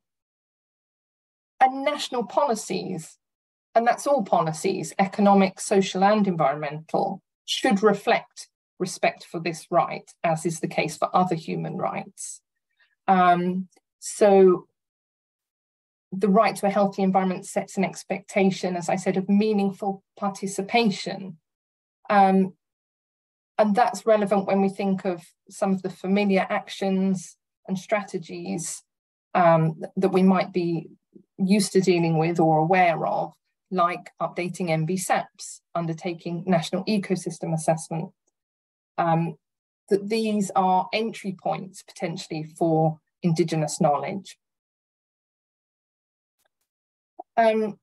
and national policies, and that's all policies, economic, social, and environmental, should reflect respect for this right, as is the case for other human rights. Um, so the right to a healthy environment sets an expectation, as I said, of meaningful participation. Um, and that's relevant when we think of some of the familiar actions and strategies um, that we might be used to dealing with or aware of, like updating NBSAPs, undertaking national ecosystem assessment. Um, that these are entry points potentially for Indigenous knowledge. Um,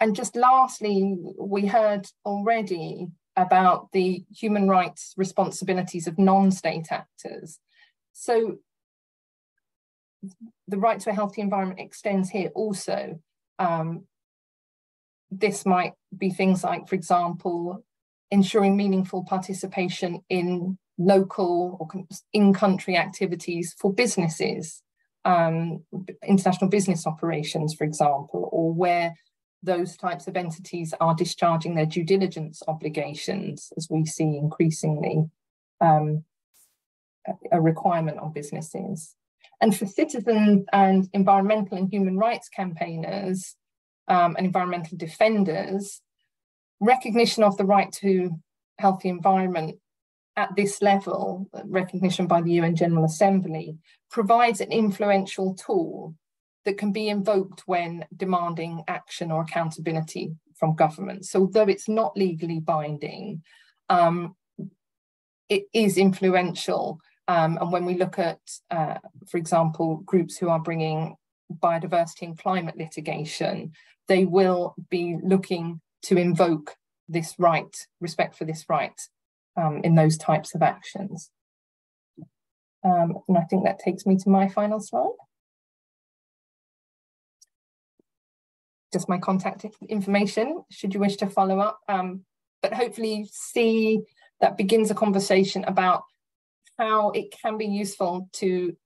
and just lastly, we heard already about the human rights responsibilities of non-state actors. So the right to a healthy environment extends here also. Um, this might be things like, for example, ensuring meaningful participation in local or in-country activities for businesses, um, international business operations, for example, or where those types of entities are discharging their due diligence obligations, as we see increasingly um, a requirement on businesses. And for citizens and environmental and human rights campaigners um, and environmental defenders, recognition of the right to healthy environment at this level, recognition by the UN General Assembly, provides an influential tool that can be invoked when demanding action or accountability from government. So although it's not legally binding, um, it is influential. Um, and when we look at, uh, for example, groups who are bringing biodiversity and climate litigation, they will be looking to invoke this right, respect for this right um, in those types of actions. Um, and I think that takes me to my final slide. Just my contact information, should you wish to follow up. Um, but hopefully see that begins a conversation about how it can be useful to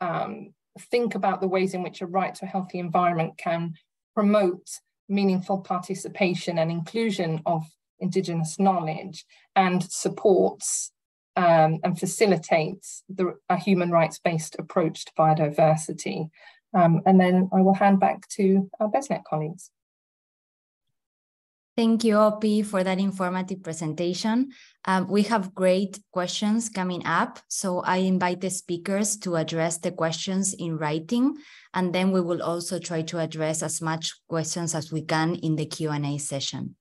um, think about the ways in which a right to a healthy environment can promote meaningful participation and inclusion of Indigenous knowledge and supports um, and facilitates the, a human rights-based approach to biodiversity. Um, and then I will hand back to our BESNet colleagues. Thank you, Opi, for that informative presentation. Um, we have great questions coming up, so I invite the speakers to address the questions in writing, and then we will also try to address as much questions as we can in the Q&A session.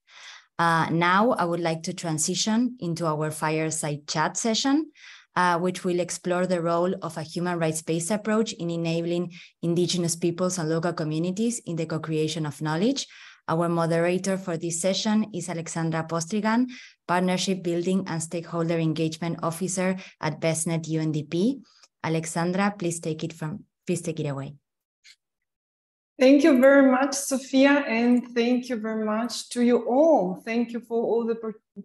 Uh, now I would like to transition into our fireside chat session. uh, which will explore the role of a human rights-based approach in enabling indigenous peoples and local communities in the co-creation of knowledge. Our moderator for this session is Alexandra Postrigan, Partnership Building and Stakeholder Engagement Officer at BESNet UNDP. Alexandra, please take it from please take it away. Thank you very much, Sophia, and thank you very much to you all. Thank you for all the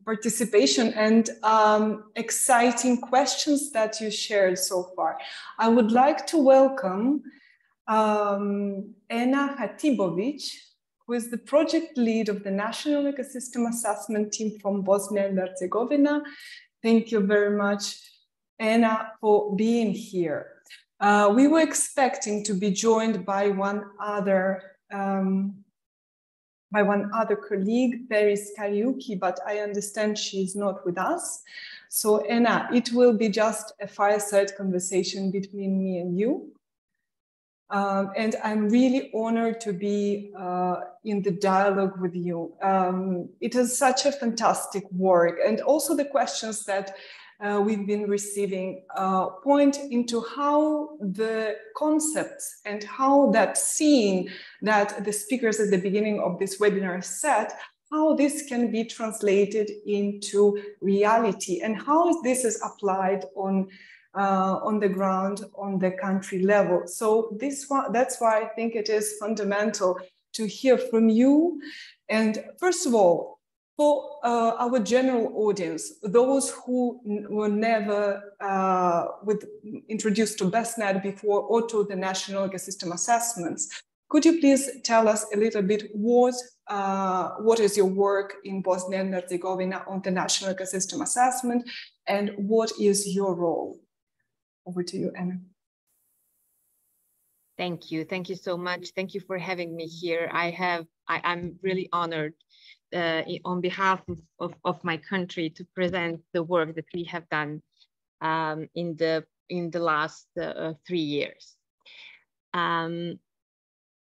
participation and um, exciting questions that you shared so far. I would like to welcome um, Ena Hatibovic, who is the project lead of the National Ecosystem Assessment Team from Bosnia and Herzegovina. Thank you very much, Anna, for being here. Uh, we were expecting to be joined by one other um, by one other colleague, Paris Kariuki, but I understand she's not with us. So Anna, it will be just a fireside conversation between me and you. Um, and I'm really honored to be uh, in the dialogue with you. Um, it is such a fantastic work, and also the questions that uh, we've been receiving uh, point into how the concepts and how that scene that the speakers at the beginning of this webinar set, how this can be translated into reality and how this is applied on uh, on the ground on the country level. So this one, that's why I think it is fundamental to hear from you. And first of all, for uh, our general audience, those who were never uh, with, introduced to BESNet before or to the national ecosystem assessments, could you please tell us a little bit what, uh, what is your work in Bosnia and Herzegovina on the national ecosystem assessment and what is your role? Over to you, Anna. Thank you. Thank you so much. Thank you for having me here. I have, I, I'm really honored uh, on behalf of, of, of, my country to present the work that we have done um, in the in the last uh, three years. Um,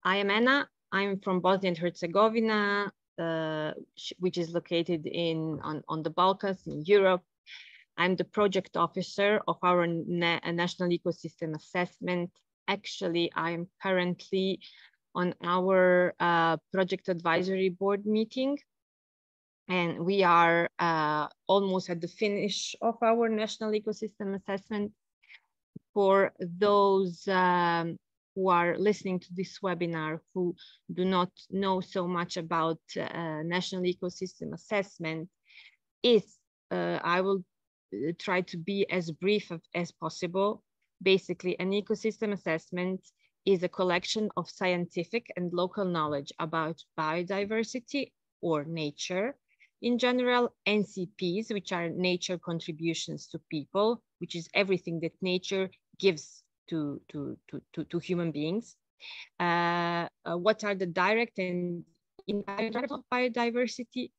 I am Anna. I'm from Bosnia and Herzegovina, uh, which is located in on, on the Balkans in Europe. I'm the project officer of our na national ecosystem assessment. Actually, I'm currently on our uh, project advisory board meeting. And we are uh, almost at the finish of our national ecosystem assessment. For those um, who are listening to this webinar who do not know so much about uh, national ecosystem assessment, is uh, I will uh, try to be as brief as possible. Basically, an ecosystem assessment is a collection of scientific and local knowledge about biodiversity or nature. In general, NCPs, which are nature contributions to people, which is everything that nature gives to, to, to, to, to human beings. Uh, uh, what are the direct and indirect of biodiversity?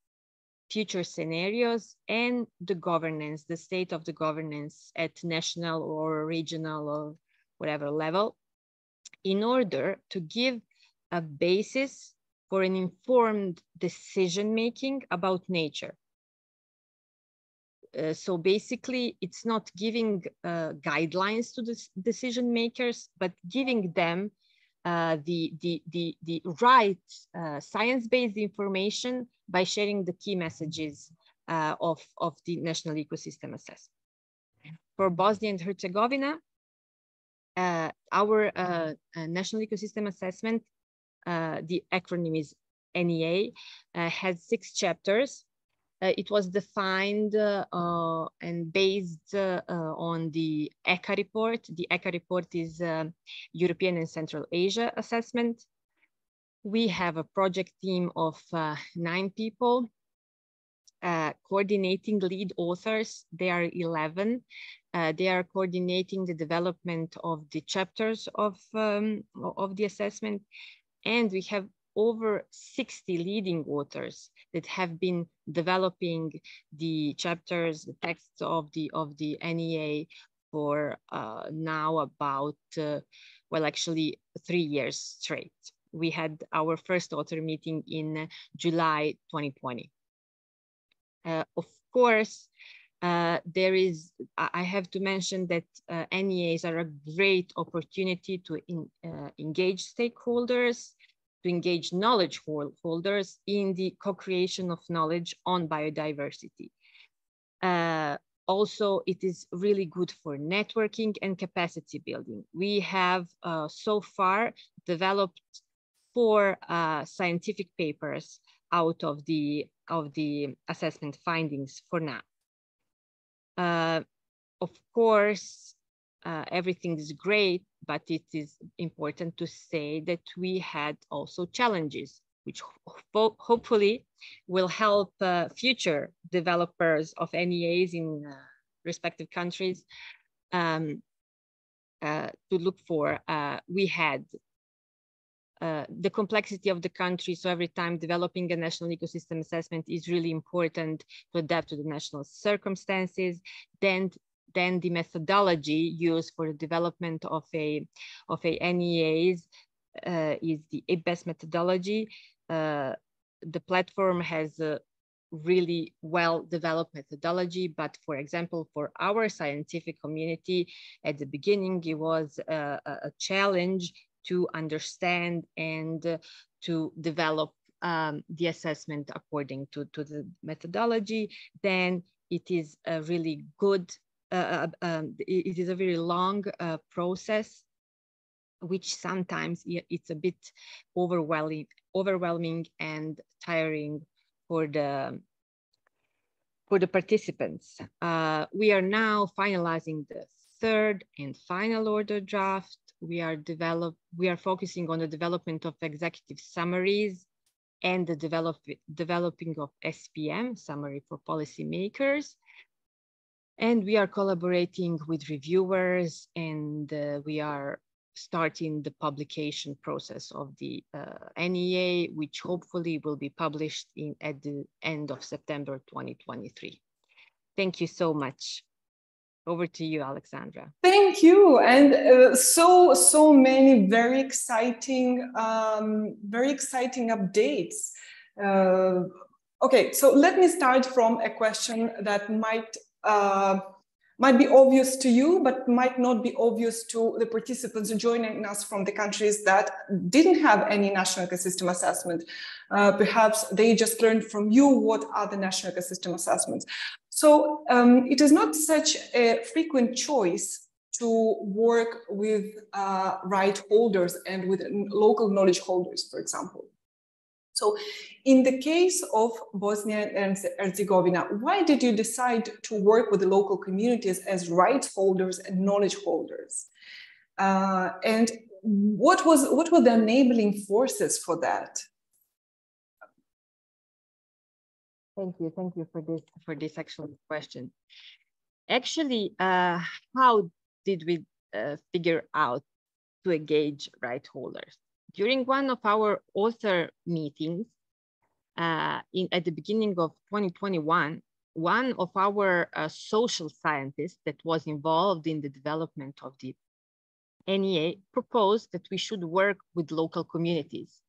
Future scenarios and the governance, the state of the governance at national or regional or whatever level in order to give a basis for an informed decision making about nature. Uh, so basically, it's not giving uh, guidelines to the decision makers, but giving them uh, the, the, the, the right uh, science-based information by sharing the key messages uh, of, of the National Ecosystem Assessment. For Bosnia and Herzegovina, uh, our uh, uh, national ecosystem assessment, the acronym is NEA, has six chapters. it was defined and based on the ECA report. The ECA report is European and Central Asia assessment. We have a project team of nine people uh, coordinating lead authors. There are 11. Uh, they are coordinating the development of the chapters of, um, of the assessment. And we have over 60 leading authors that have been developing the chapters, the texts of the, of the NEA for uh, now about, uh, well, actually three years straight. We had our first author meeting in July 2020. Uh, of course, Uh, there is, I have to mention that uh, NEAs are a great opportunity to in, uh, engage stakeholders, to engage knowledge holders in the co-creation of knowledge on biodiversity. Uh, also, it is really good for networking and capacity building. We have uh, so far developed four uh, scientific papers out of the, of the assessment findings for now. Uh, of course, uh, everything is great, but it is important to say that we had also challenges, which ho hopefully will help uh, future developers of NEAs in uh, respective countries um, uh, to look for. Uh, we had uh, the complexity of the country. So every time developing a national ecosystem assessment is really important to adapt to the national circumstances. Then, then the methodology used for the development of a of a NEAs uh, is the IPBES methodology. Uh, the platform has a really well developed methodology, but for example, for our scientific community, at the beginning, it was a, a challenge to understand and uh, to develop um, the assessment according to, to the methodology, then it is a really good, uh, uh um, it is a very long uh, process, which sometimes it's a bit overwhelming, overwhelming and tiring for the for the participants. Uh, we are now finalizing the third and final order draft we are develop we are focusing on the development of executive summaries and the develop, developing of SPM, summary for policymakers. And we are collaborating with reviewers and uh, we are starting the publication process of the uh, NEA, which hopefully will be published in, at the end of September 2023. Thank you so much. Over to you, Alexandra. Thank you, and uh, so so many very exciting, um, very exciting updates. Uh, okay, so let me start from a question that might uh, might be obvious to you, but might not be obvious to the participants joining us from the countries that didn't have any national ecosystem assessment. Uh, perhaps they just learned from you what are the national ecosystem assessments. So um, it is not such a frequent choice to work with uh, right holders and with local knowledge holders, for example. So in the case of Bosnia and Herzegovina, why did you decide to work with the local communities as rights holders and knowledge holders? Uh, and what was what were the enabling forces for that? Thank you, thank you for this for this excellent question. Actually, uh, how did we uh, figure out to engage right holders? During one of our author meetings uh, in, at the beginning of 2021, one of our uh, social scientists that was involved in the development of the NEA proposed that we should work with local communities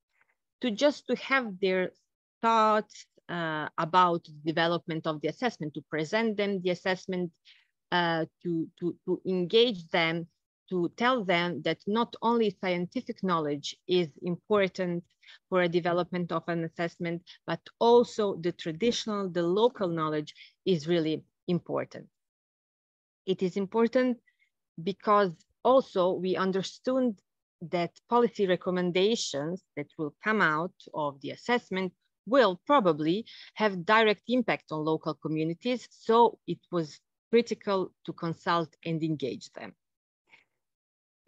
to just to have their thoughts uh, about the development of the assessment, to present them the assessment, uh, to, to, to engage them to tell them that not only scientific knowledge is important for a development of an assessment, but also the traditional, the local knowledge is really important. It is important because also we understood that policy recommendations that will come out of the assessment will probably have direct impact on local communities. So it was critical to consult and engage them.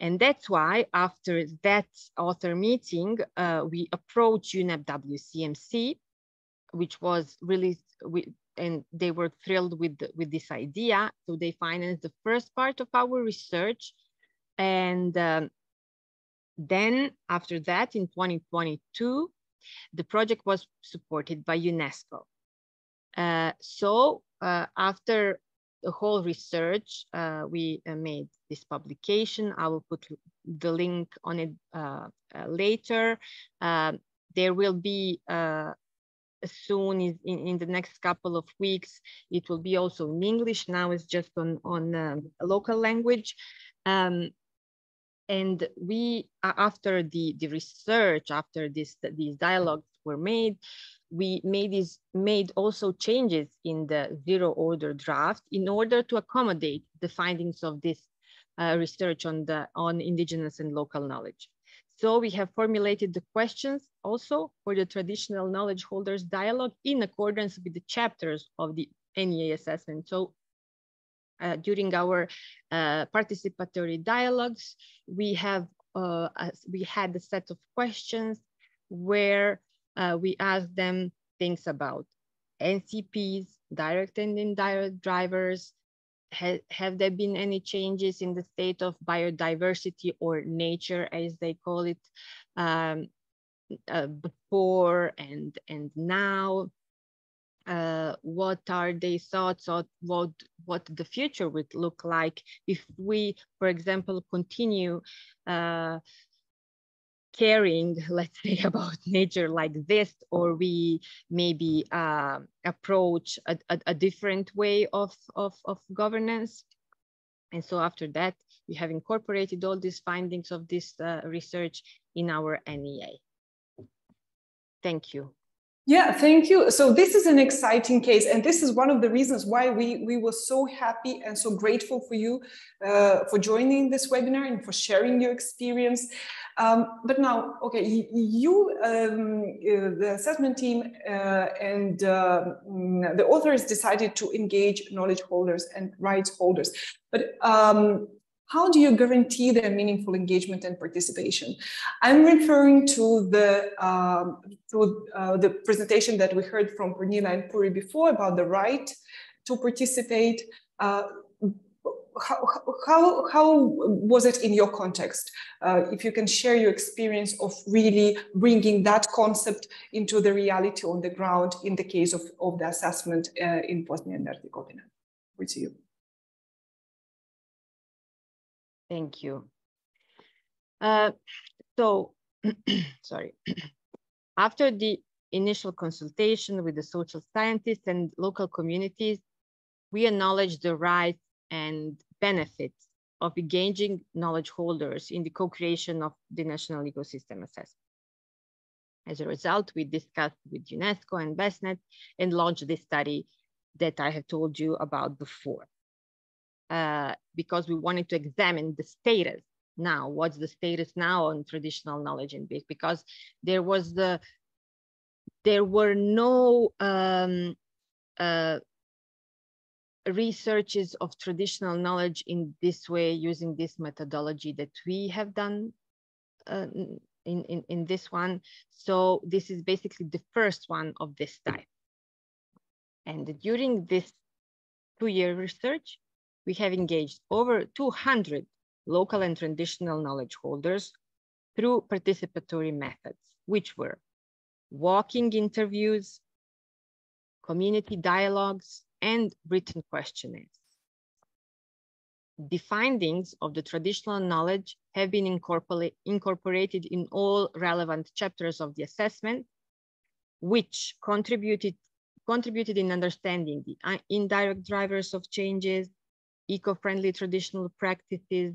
And that's why after that author meeting, uh, we approached UNEP WCMC, which was really, we, and they were thrilled with, with this idea. So they financed the first part of our research. And um, then after that, in 2022, the project was supported by UNESCO. Uh, so uh, after the whole research, uh, we uh, made this publication. I will put the link on it uh, uh later. Uh, there will be uh, soon in, in the next couple of weeks. It will be also in English. Now it's just on, on um, local language. Um, and we, after the, the research, after this, these dialogues were made, we made this made also changes in the zero order draft in order to accommodate the findings of this uh, research on the on indigenous and local knowledge. So we have formulated the questions also for the traditional knowledge holders dialogue in accordance with the chapters of the NEA assessment. So uh, during our uh, participatory dialogues, we have uh, we had a set of questions where uh, we asked them things about NCPs, direct and indirect drivers, ha have there been any changes in the state of biodiversity or nature, as they call it, um, uh, before and, and now? Uh, what are their thoughts on what, what the future would look like if we, for example, continue uh, caring, let's say, about nature like this, or we maybe uh, approach a, a, a, different way of, of, of governance. And so after that, we have incorporated all these findings of this uh, research in our NEA. Thank you. Yeah, thank you. So this is an exciting case, and this is one of the reasons why we, we were so happy and so grateful for you uh, for joining this webinar and for sharing your experience. Um, but now, okay, you, um, uh, the assessment team uh, and uh, the authors decided to engage knowledge holders and rights holders. But um, how do you guarantee their meaningful engagement and participation? I'm referring to the um, to uh, the presentation that we heard from Pernilla and Puri before about the right to participate. Uh, how, how, how was it in your context? Uh, if you can share your experience of really bringing that concept into the reality on the ground in the case of, of the assessment uh, in Bosnia and Herzegovina. With you. Thank you. Uh, so, sorry. After the initial consultation with the social scientists and local communities, we acknowledge the rights and benefits of engaging knowledge holders in the co-creation of the National Ecosystem Assessment. As a result, we discussed with UNESCO and BESNet and launched this study that I have told you about before. Uh, because we wanted to examine the status now, what's the status now on traditional knowledge in big, because there was the, there were no um, uh, researches of traditional knowledge in this way using this methodology that we have done uh, in, in, in this one. So this is basically the first one of this type. And during this two-year research, we have engaged over 200 local and traditional knowledge holders through participatory methods, which were walking interviews, community dialogues, and written questionnaires. The findings of the traditional knowledge have been incorporated in all relevant chapters of the assessment, which contributed, contributed in understanding the uh, indirect drivers of changes, eco-friendly traditional practices,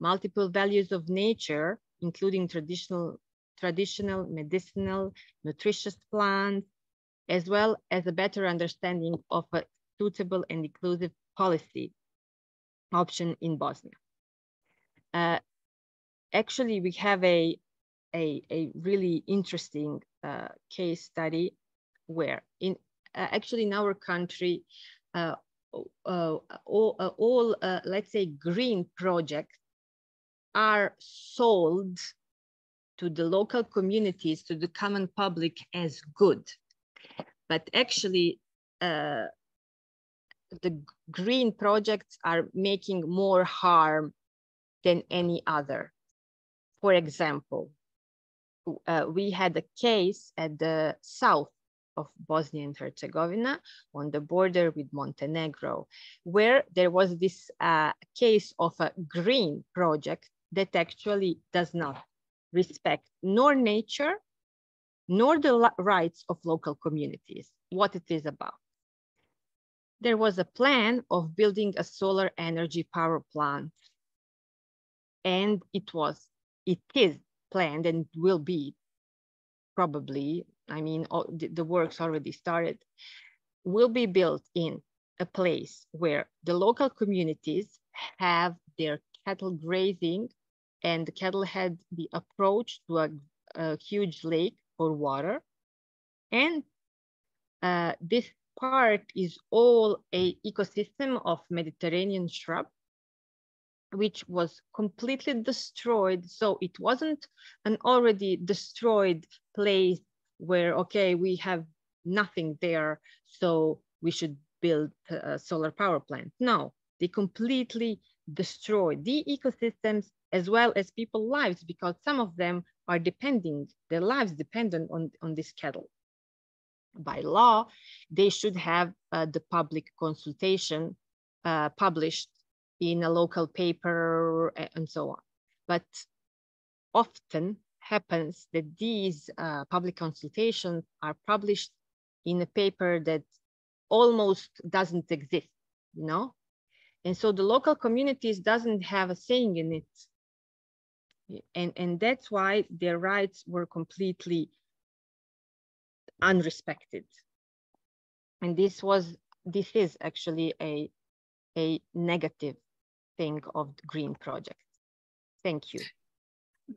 multiple values of nature, including traditional, traditional, medicinal, nutritious plants, as well as a better understanding of a suitable and inclusive policy option in Bosnia. Uh, actually, we have a, a, a really interesting uh, case study where in uh, actually in our country, uh, all, uh, all uh, let's say, green projects are sold to the local communities, to the common public as good. But actually, uh, the green projects are making more harm than any other. For example, uh, we had a case at the south of Bosnia and Herzegovina on the border with Montenegro, where there was this uh, case of a green project that actually does not respect nor nature nor the rights of local communities, what it is about. There was a plan of building a solar energy power plant and it was, it is planned and will be probably, I mean, the, the works already started, will be built in a place where the local communities have their cattle grazing and the cattle had the approach to a, a huge lake for water. And uh, this part is all a ecosystem of Mediterranean shrub, which was completely destroyed. So it wasn't an already destroyed place where, okay, we have nothing there, so we should build a solar power plant. No, they completely destroy the ecosystems as well as people's lives because some of them are depending, their lives dependent on, on this cattle. By law, they should have uh, the public consultation uh, published in a local paper and so on. But often happens that these uh, public consultations are published in a paper that almost doesn't exist, you know? And so the local communities doesn't have a saying in it. And, and that's why their rights were completely unrespected. And this was, this is actually a, a negative thing of the Green Project. Thank you.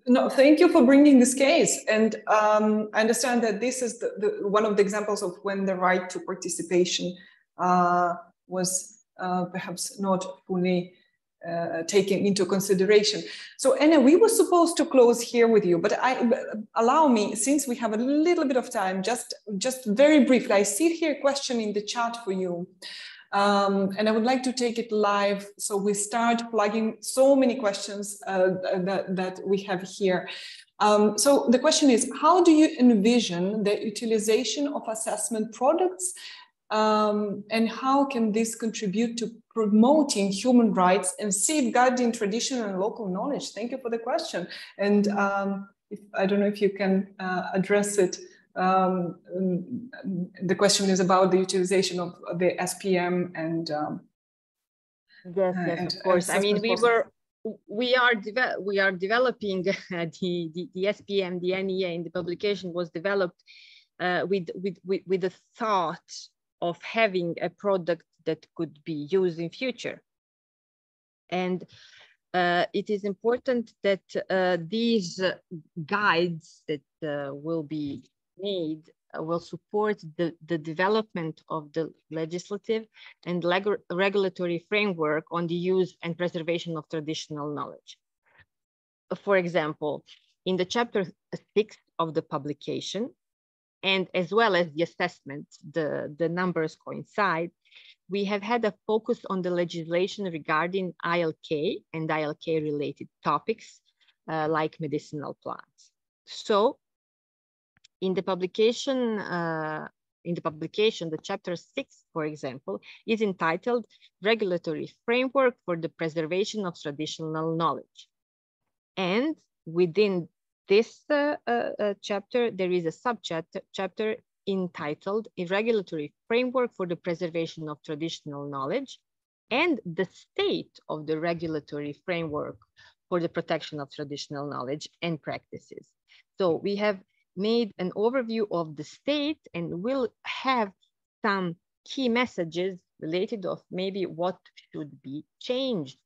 No, thank you for bringing this case. And um, I understand that this is the, the, one of the examples of when the right to participation uh, was uh, perhaps not fully uh, taken into consideration. So Anna, we were supposed to close here with you, but I allow me, since we have a little bit of time, just, just very briefly, I see here a question in the chat for you. Um, and I would like to take it live. So we start plugging so many questions uh, that, that we have here. Um, so the question is, how do you envision the utilization of assessment products um, and how can this contribute to promoting human rights and safeguarding traditional and local knowledge? Thank you for the question. And um, if, I don't know if you can uh, address it um, the question is about the utilization of the SPM and um, yes, yes, and, of course. I mean, we were we are we are developing the, the, the SPM, the NEA, and the publication was developed uh, with, with with with the thought of having a product that could be used in future, and. Uh, it is important that uh, these guides that uh, will be made uh, will support the, the development of the legislative and regulatory framework on the use and preservation of traditional knowledge. For example, in the chapter six of the publication, and as well as the assessment, the, the numbers coincide, we have had a focus on the legislation regarding ILK and ILK related topics uh, like medicinal plants. So in the publication, uh, in the publication, the chapter six, for example, is entitled Regulatory Framework for the Preservation of Traditional Knowledge. And within this uh, uh, uh chapter, there is a subchapter chapter entitled A Regulatory Framework for the Preservation of Traditional Knowledge and the state of the regulatory framework for the protection of traditional knowledge and practices. So we have made an overview of the state and will have some key messages related of maybe what should be changed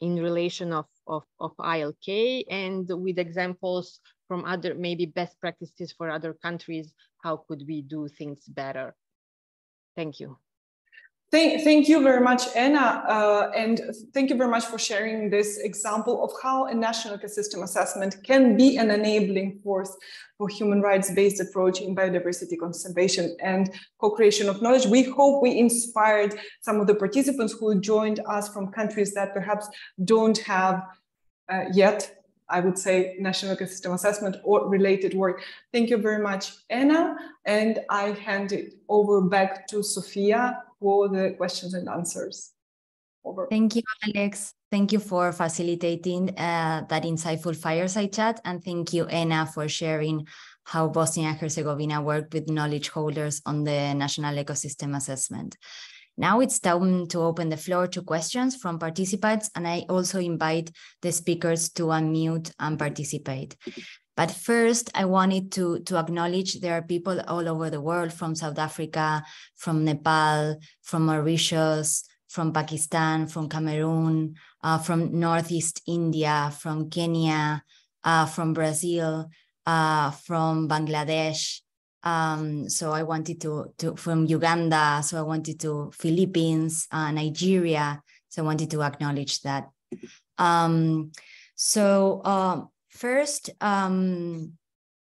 in relation of, of, of ILK and with examples from other maybe best practices for other countries, how could we do things better? Thank you. Thank, thank you very much, Anna, uh, and thank you very much for sharing this example of how a national ecosystem assessment can be an enabling force for human rights-based approach in biodiversity conservation and co-creation of knowledge. We hope we inspired some of the participants who joined us from countries that perhaps don't have uh, yet I would say national ecosystem assessment or related work. Thank you very much, Anna. And I hand it over back to Sophia for the questions and answers. Over. Thank you, Alex. Thank you for facilitating uh, that insightful fireside chat. And thank you, Anna, for sharing how Bosnia and Herzegovina worked with knowledge holders on the National Ecosystem Assessment. Now it's time to open the floor to questions from participants, and I also invite the speakers to unmute and participate. But first, I wanted to, to acknowledge there are people all over the world from South Africa, from Nepal, from Mauritius, from Pakistan, from Cameroon, uh, from Northeast India, from Kenya, uh, from Brazil, uh, from Bangladesh. Um, so I wanted to, to, from Uganda. So I wanted to Philippines, uh, Nigeria. So I wanted to acknowledge that. Um, so uh, first, um,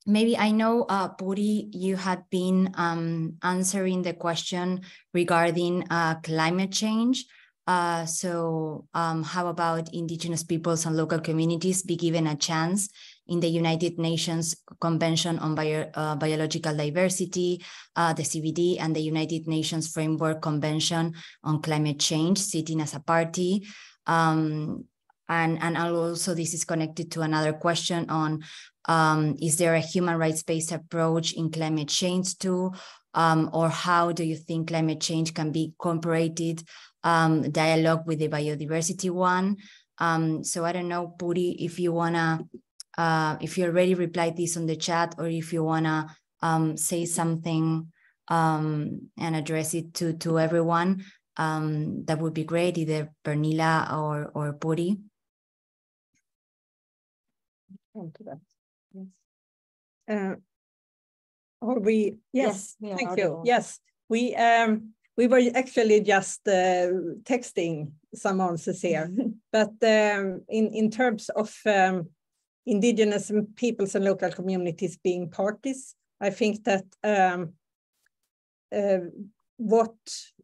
maybe I know, uh, Puri, you had been um, answering the question regarding uh, climate change. Uh, so um, how about indigenous peoples and local communities be given a chance in the United Nations Convention on Bio, uh, Biological Diversity, uh, the CBD, and the United Nations Framework Convention on Climate Change, sitting as a party. Um, and, and also this is connected to another question on um, is there a human rights-based approach in climate change too? Um, or how do you think climate change can be incorporated um, dialogue with the biodiversity one? Um, so I don't know, Puri, if you wanna uh, if you already replied this on the chat or if you want to um, say something um, and address it to, to everyone, um, that would be great, either Pernilla or, or Puri. Yes. Uh, or we, yes, yes thank you. Yes, we um, we were actually just uh, texting some answers here, but um, in in terms of um, indigenous peoples and local communities being parties. I think that um, uh, what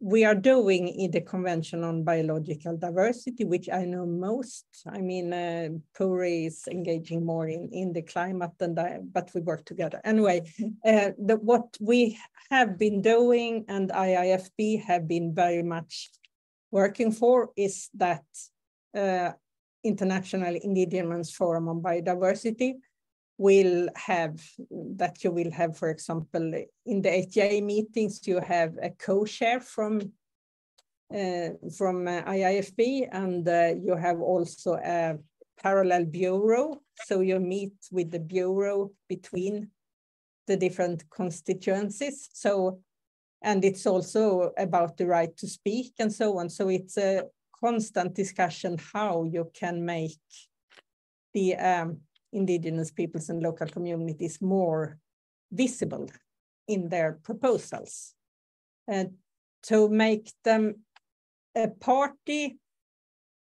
we are doing in the Convention on Biological Diversity, which I know most, I mean, uh, Puri is engaging more in, in the climate, and I, but we work together. Anyway, uh, the, what we have been doing and IIFB have been very much working for is that uh, International Indigenous Forum on Biodiversity will have, that you will have, for example, in the ATA meetings, you have a co-chair from uh, from uh, IIFB, and uh, you have also a parallel bureau. So you meet with the bureau between the different constituencies. So, and it's also about the right to speak and so on. So it's a constant discussion how you can make the um, indigenous peoples and local communities more visible in their proposals. And to make them a party,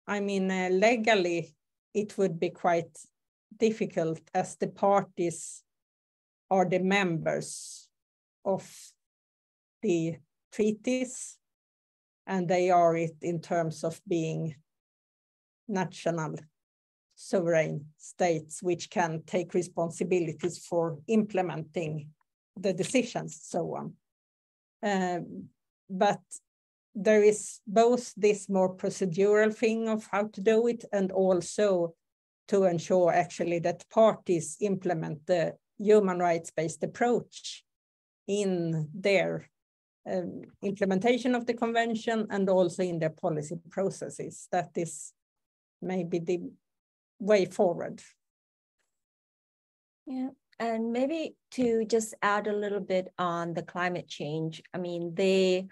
I mean, uh, legally, it would be quite difficult as the parties are the members of the treaties and they are it in terms of being national sovereign states which can take responsibilities for implementing the decisions so on. Um, but there is both this more procedural thing of how to do it and also to ensure actually that parties implement the human rights based approach in their um, implementation of the convention and also in their policy processes. That is maybe the way forward. Yeah, and maybe to just add a little bit on the climate change. I mean, the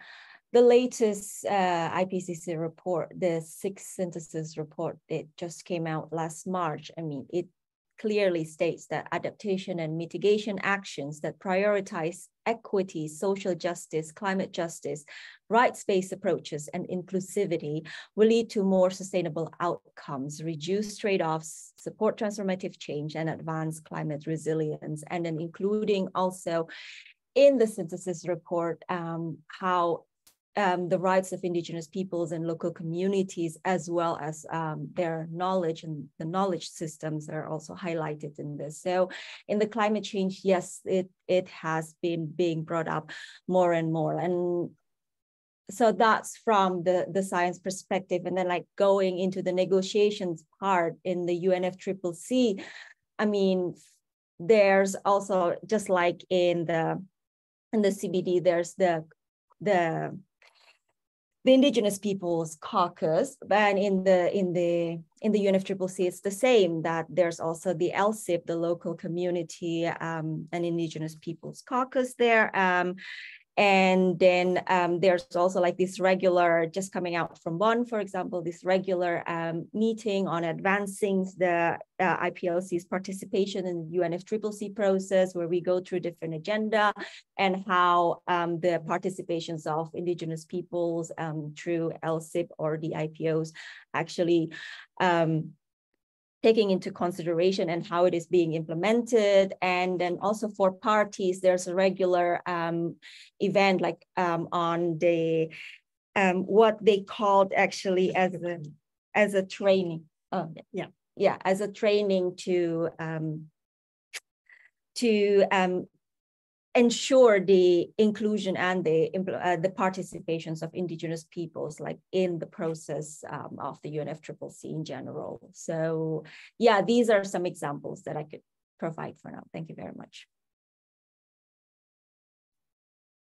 the latest uh, IPCC report, the sixth synthesis report, it just came out last March. I mean, it clearly states that adaptation and mitigation actions that prioritize equity, social justice, climate justice, rights-based approaches, and inclusivity will lead to more sustainable outcomes, reduce trade-offs, support transformative change, and advance climate resilience, and then including also in the synthesis report um, how um, the rights of indigenous peoples and local communities, as well as um, their knowledge and the knowledge systems are also highlighted in this. So in the climate change, yes, it, it has been being brought up more and more. And so that's from the, the science perspective. And then like going into the negotiations part in the UNFCCC, I mean, there's also just like in the in the CBD, there's the the the indigenous peoples caucus and in the in the in the UNFCCC it's the same that there's also the LCIP the local community um, and indigenous peoples caucus there. Um, and then um, there's also like this regular, just coming out from Bonn, for example, this regular um, meeting on advancing the uh, IPLC's participation in the UNFCCC process, where we go through different agenda and how um, the participations of indigenous peoples um, through LCIP or the IPOs actually um, taking into consideration and how it is being implemented. And then also for parties, there's a regular um, event like um, on the, um, what they called actually as a, as a training. Oh, yeah, yeah, as a training to, um, to um, ensure the inclusion and the uh, the participations of indigenous peoples like in the process um, of the UNFCCC in general. So yeah, these are some examples that I could provide for now. Thank you very much.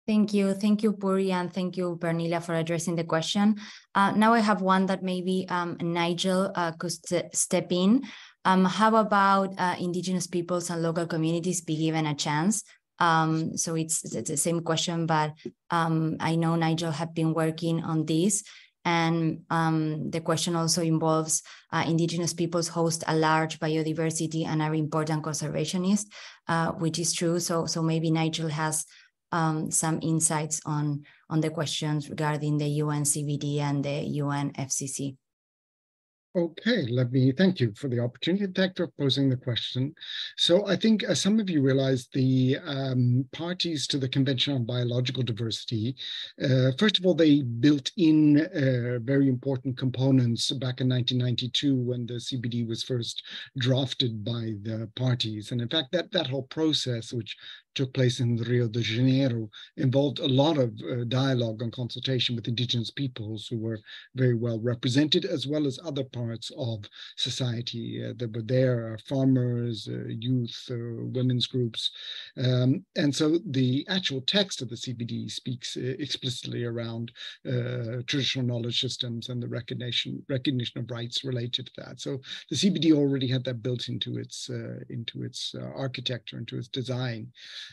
Thank you. Thank you, Puri, and thank you, Pernilla, for addressing the question. Uh, now I have one that maybe um, Nigel uh, could st step in. Um, how about uh, indigenous peoples and local communities be given a chance um, so it's, it's, the same question, but um, I know Nigel have been working on this. And um, the question also involves uh, indigenous peoples host a large biodiversity and are important conservationists, uh, which is true. So, so maybe Nigel has um, some insights on, on the questions regarding the UNCBD and the UNFCCC. Okay, let me thank you for the opportunity. Thank you for posing the question. So I think as some of you realize, the um, parties to the Convention on Biological Diversity, uh, first of all, they built in uh, very important components back in 1992 when the CBD was first drafted by the parties. And in fact, that, that whole process, which took place in Rio de Janeiro involved a lot of uh, dialogue and consultation with indigenous peoples who were very well represented, as well as other parts of society uh, that were there, uh, farmers, uh, youth, uh, women's groups. Um, and so the actual text of the CBD speaks uh, explicitly around traditional knowledge systems and the recognition, recognition of rights related to that. So the CBD already had that built into its, into its architecture, into its design.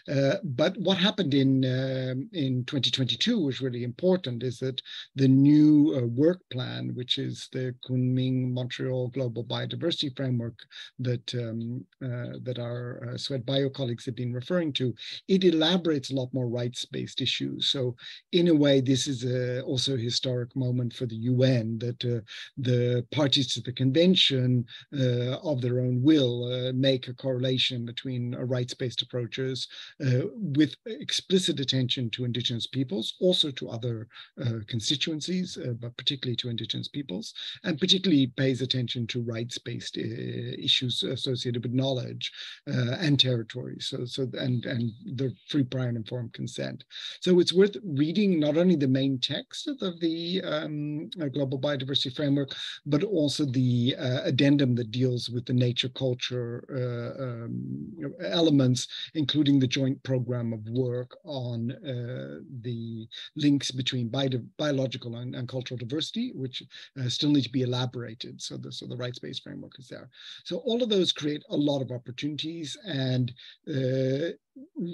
Uh, but what happened in um, in 2022 was really important is that the new uh, work plan, which is the Kunming Montreal Global Biodiversity Framework that um, uh, that our uh, SwedBio colleagues have been referring to, it elaborates a lot more rights-based issues. So in a way, this is a, also a historic moment for the UN that uh, the parties to the convention uh, of their own will make a correlation between rights-based approaches uh, with explicit attention to Indigenous peoples, also to other uh, constituencies, uh, but particularly to Indigenous peoples, and particularly pays attention to rights-based issues associated with knowledge and territory. So, so and and the free, prior, and informed consent. So it's worth reading not only the main text of the um, Global Biodiversity Framework, but also the uh, addendum that deals with the nature culture uh, um, elements, including the joint program of work on uh, the links between bio biological and, and, cultural diversity, which uh, still need to be elaborated. So the, so the rights-based framework is there. So all of those create a lot of opportunities and uh,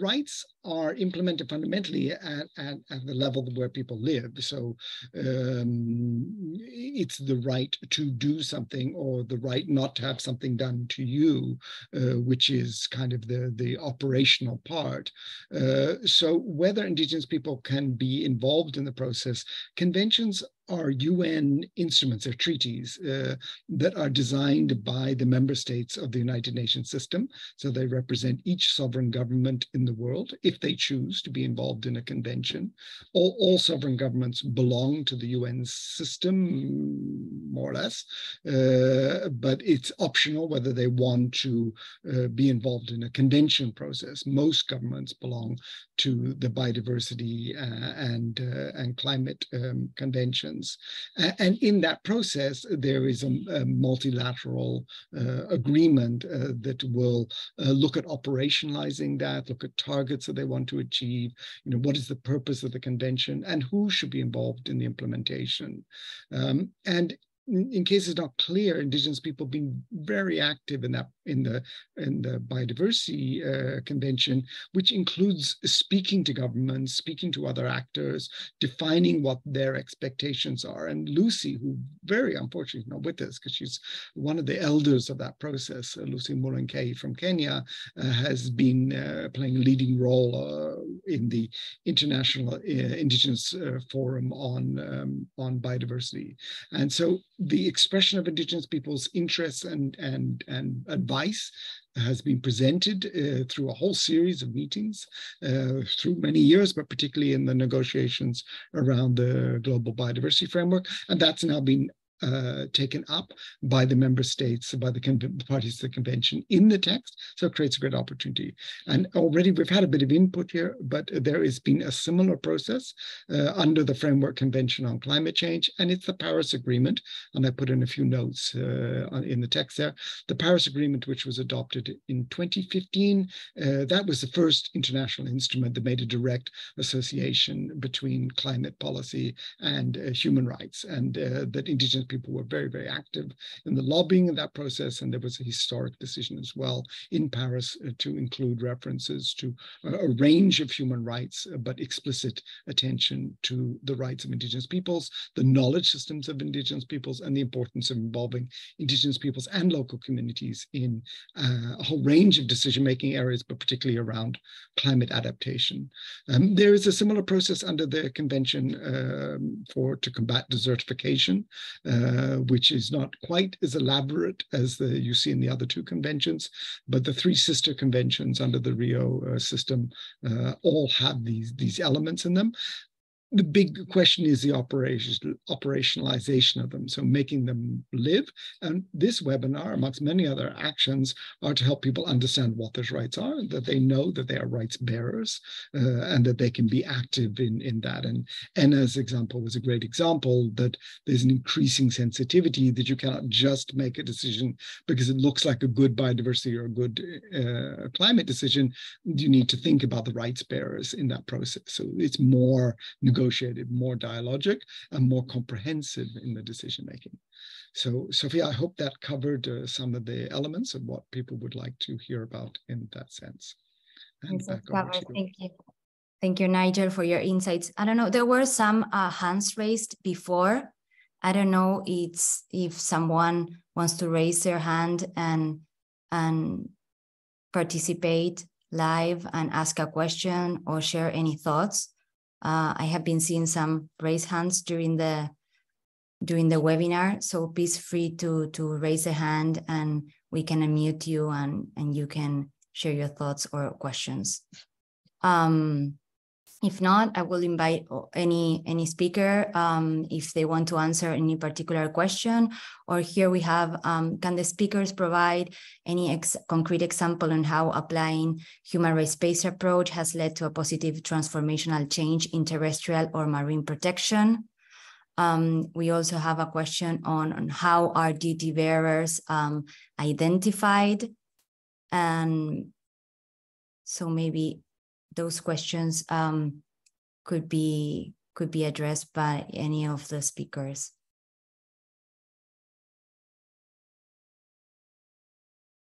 rights are implemented fundamentally at, at, at, the level where people live. So um, it's the right to do something or the right not to have something done to you, uh, which is kind of the, the operational part. Uh, so whether indigenous people can be involved in the process, conventions are UN instruments or treaties uh, that are designed by the member states of the United Nations system. So they represent each sovereign government in the world. If they choose to be involved in a convention. All, all sovereign governments belong to the UN system, more or less, uh, but it's optional whether they want to uh, be involved in a convention process. Most governments belong to the biodiversity uh, and uh, and climate um, conventions, and in that process there is a, a multilateral uh, agreement uh, that will look at operationalizing that, look at targets that they want to achieve. You know, what is the purpose of the convention, and who should be involved in the implementation, um, and in case it's not clear, indigenous people being very active in that in the in the biodiversity uh, convention, which includes speaking to governments, speaking to other actors, defining what their expectations are. And Lucy, who very unfortunately is not with us because she's one of the elders of that process, uh, Lucy Mulenkei from Kenya, uh, has been uh, playing a leading role uh, in the International uh, Indigenous Forum on um, on biodiversity. And so the expression of indigenous people's interests and and and advice has been presented uh, through a whole series of meetings uh, through many years, but particularly in the negotiations around the global biodiversity framework. And that's now been uh, taken up by the member states, by the, parties to the convention in the text. So it creates a great opportunity. And already we've had a bit of input here, but there has been a similar process uh, under the Framework Convention on Climate Change, and it's the Paris Agreement. And I put in a few notes uh, in the text there. The Paris Agreement, which was adopted in 2015, uh, that was the first international instrument that made a direct association between climate policy and uh, human rights, and uh, that indigenous people were very, very active in the lobbying of that process. And there was a historic decision as well in Paris uh, to include references to a range of human rights, uh, but explicit attention to the rights of indigenous peoples, the knowledge systems of indigenous peoples, and the importance of involving indigenous peoples and local communities in uh, a whole range of decision-making areas, but particularly around climate adaptation. Um, there is a similar process under the Convention um, for to combat desertification. Uh, uh, which is not quite as elaborate as the you see in the other two conventions, but the three sister conventions under the Rio uh, system uh, all have these these elements in them the big question is the operation, operationalization of them, so making them live. And this webinar, amongst many other actions, are to help people understand what those rights are, that they know that they are rights bearers, uh, and that they can be active in, in that. And Enna's example was a great example that there's an increasing sensitivity that you cannot just make a decision because it looks like a good biodiversity or a good uh, climate decision. You need to think about the rights bearers in that process. So it's more negotiated, more dialogic, and more comprehensive in the decision making. So, Sophia, I hope that covered uh, some of the elements of what people would like to hear about in that sense. And back over to you. Thank you. Thank you, Nigel, for your insights. I don't know, there were some uh, hands raised before. I don't know it's if someone wants to raise their hand and and participate live and ask a question or share any thoughts. Uh, I have been seeing some raise hands during the during the webinar, so please free to to raise a hand and we can unmute you and and you can share your thoughts or questions. Um, if not, I will invite any any speaker um, if they want to answer any particular question. Or here we have, um, can the speakers provide any ex concrete example on how applying human rights-based approach has led to a positive transformational change in terrestrial or marine protection? Um, we also have a question on, on how are duty bearers um, identified? And so maybe those questions um, could be could be addressed by any of the speakers.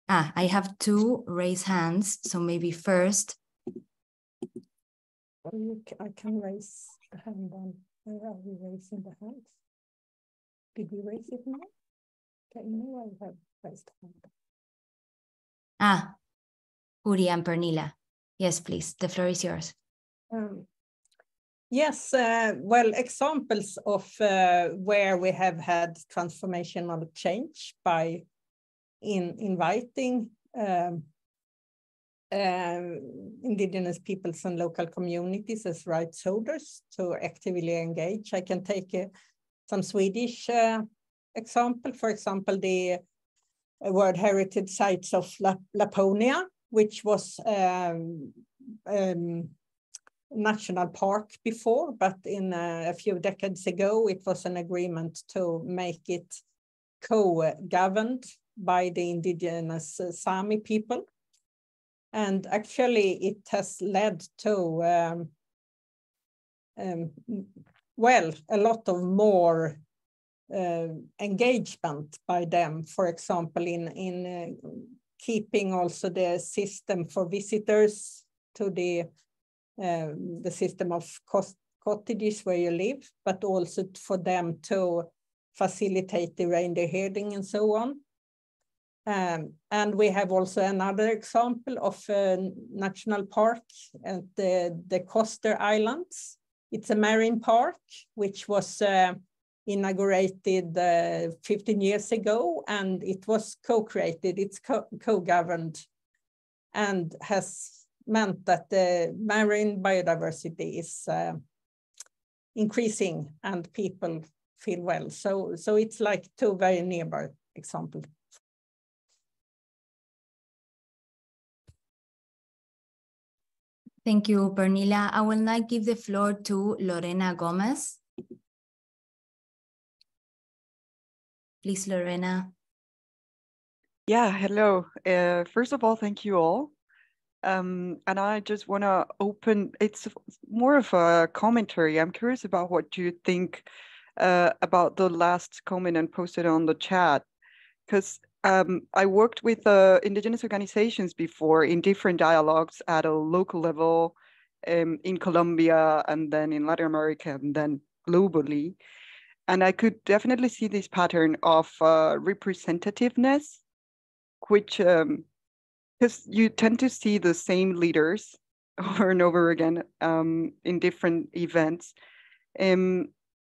Ah, I have two raised hands, so maybe first. I can raise the hand on. Where are we raising the hands? Did we raise it now? Okay, now I have raised hand. Ah, Puri and Pernilla. Yes, please. The floor is yours. Um, yes, uh, well, examples of uh, where we have had transformational change by in inviting um, uh, indigenous peoples and local communities as rights holders to actively engage. I can take uh, some Swedish uh, example, for example, the uh, World Heritage Sites of Laponia, which was um, um, national park before, but in uh, a few decades ago, it was an agreement to make it co-governed by the indigenous uh, Sami people. And actually it has led to, um, um, well, a lot of more uh, engagement by them, for example, in, in uh, keeping also the system for visitors to the, uh, the system of cost, cottages where you live, but also for them to facilitate the reindeer herding and so on. Um, and we have also another example of a national park at the, the Koster Islands. It's a marine park, which was uh, inaugurated uh, 15 years ago, and it was co-created, it's co-governed, and has meant that the marine biodiversity is uh, increasing and people feel well. So, so it's like two very nearby examples. Thank you, Pernilla. I will now give the floor to Lorena Gomez. Please, Lorena. Yeah, hello. Uh, first of all, thank you all. Um, and I just want to open, it's more of a commentary. I'm curious about what you think uh, about the last comment and posted on the chat. Because um, I worked with uh, indigenous organizations before in different dialogues at a local level um, in Colombia and then in Latin America and then globally. And I could definitely see this pattern of uh, representativeness, which, because um, you tend to see the same leaders over and over again um, in different events. Um,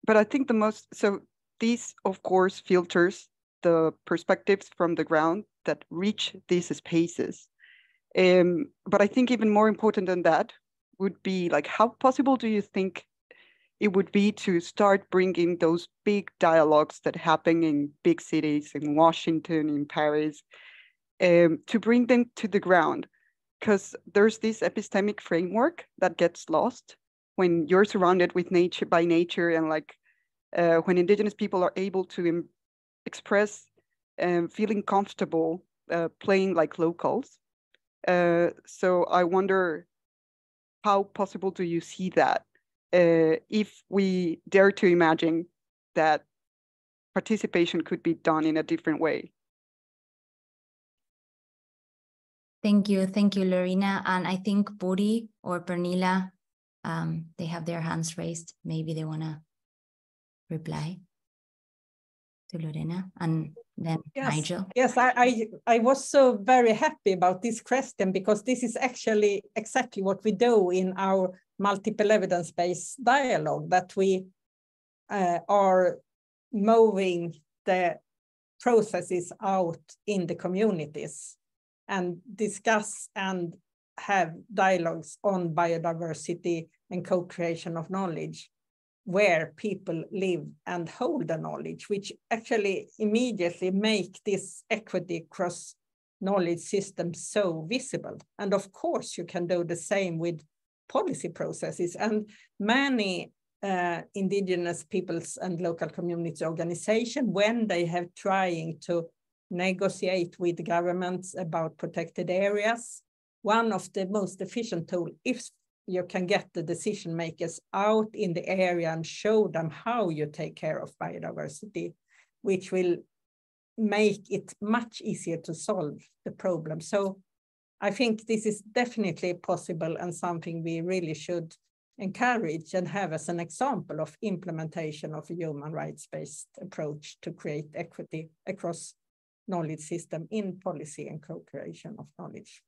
but I think the most, so these, of course, filters the perspectives from the ground that reach these spaces. Um, but I think even more important than that would be like, how possible do you think it would be to start bringing those big dialogues that happen in big cities, in Washington, in Paris, um, to bring them to the ground? Because there's this epistemic framework that gets lost when you're surrounded with nature by nature and like uh, when indigenous people are able to express um, feeling comfortable uh, playing like locals. Uh, so I wonder how possible do you see that uh, if we dare to imagine that participation could be done in a different way? Thank you. Thank you, Lorena. And I think Puri or Pernilla, um, they have their hands raised. Maybe they want to reply to Lorena and then yes. Nigel. Yes, I, I, I was so very happy about this question because this is actually exactly what we do in our multiple evidence-based dialogue, that we uh, are moving the processes out in the communities and discuss and have dialogues on biodiversity and co-creation of knowledge where people live and hold the knowledge, which actually immediately make this equity across knowledge system so visible. And of course, you can do the same with policy processes. And many uh, indigenous peoples and local community organization, when they have trying to negotiate with governments about protected areas, one of the most efficient tool, if you can get the decision makers out in the area and show them how you take care of biodiversity, which will make it much easier to solve the problem. So I think this is definitely possible and something we really should encourage and have as an example of implementation of a human rights-based approach to create equity across knowledge system in policy and co-creation of knowledge.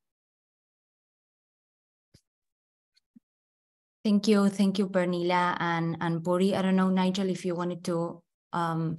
Thank you. Thank you, Pernilla and, and Puri. I don't know, Nigel, if you wanted to um,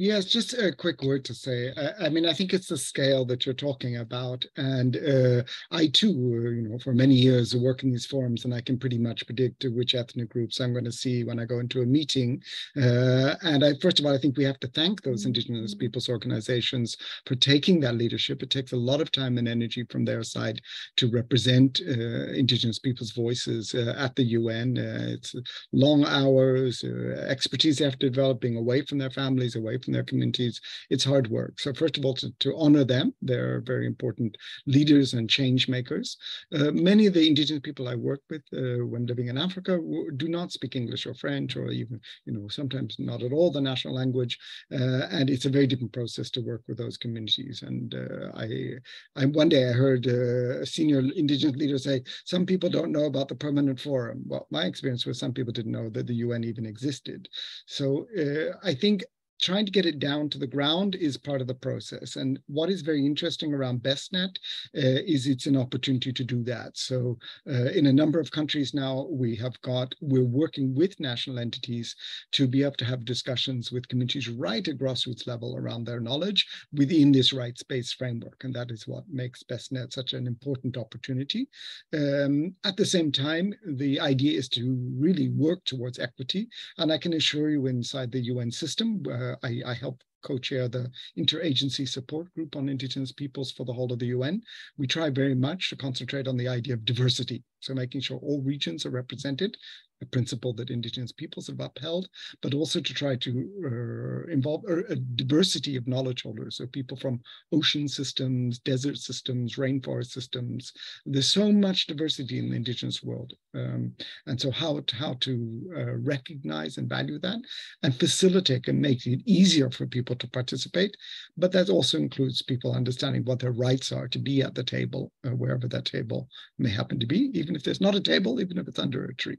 Yes, just a quick word to say. I, I, mean, I think it's the scale that you're talking about, and uh, I too, uh, you know, for many years work in these forums, and I can pretty much predict which ethnic groups I'm going to see when I go into a meeting. Uh, and I, first of all, I think we have to thank those mm-hmm. Indigenous peoples organizations for taking that leadership. It takes a lot of time and energy from their side to represent uh, Indigenous people's voices uh, at the UN. Uh, it's long hours, expertise they have to develop, being away from their families, away from in their communities, it's hard work. So first of all, to, to honor them, they're very important leaders and change makers. Uh, many of the indigenous people I work with uh, when living in Africa do not speak English or French or even, you know, sometimes not at all the national language. Uh, and it's a very different process to work with those communities. And uh, I, I, one day I heard uh, a senior indigenous leader say, some people don't know about the permanent forum. Well, my experience was some people didn't know that the UN even existed. So uh, I think trying to get it down to the ground is part of the process. And what is very interesting around BESNet uh, is it's an opportunity to do that. So uh, in a number of countries now, we have got, we're working with national entities to be able to have discussions with communities right at grassroots level around their knowledge within this rights-based framework. And that is what makes BESNet such an important opportunity. Um, at the same time, the idea is to really work towards equity. And I can assure you inside the UN system, uh, uh, I, I help co-chair the interagency support group on indigenous peoples for the whole of the UN. We try very much to concentrate on the idea of diversity. So making sure all regions are represented a principle that indigenous peoples have upheld, but also to try to uh, involve a, diversity of knowledge holders, so people from ocean systems, desert systems, rainforest systems. There's so much diversity in the indigenous world. Um, and so how, how to uh, recognize and value that and facilitate and make it easier for people to participate. But that also includes people understanding what their rights are to be at the table, uh, wherever that table may happen to be, even if there's not a table, even if it's under a tree.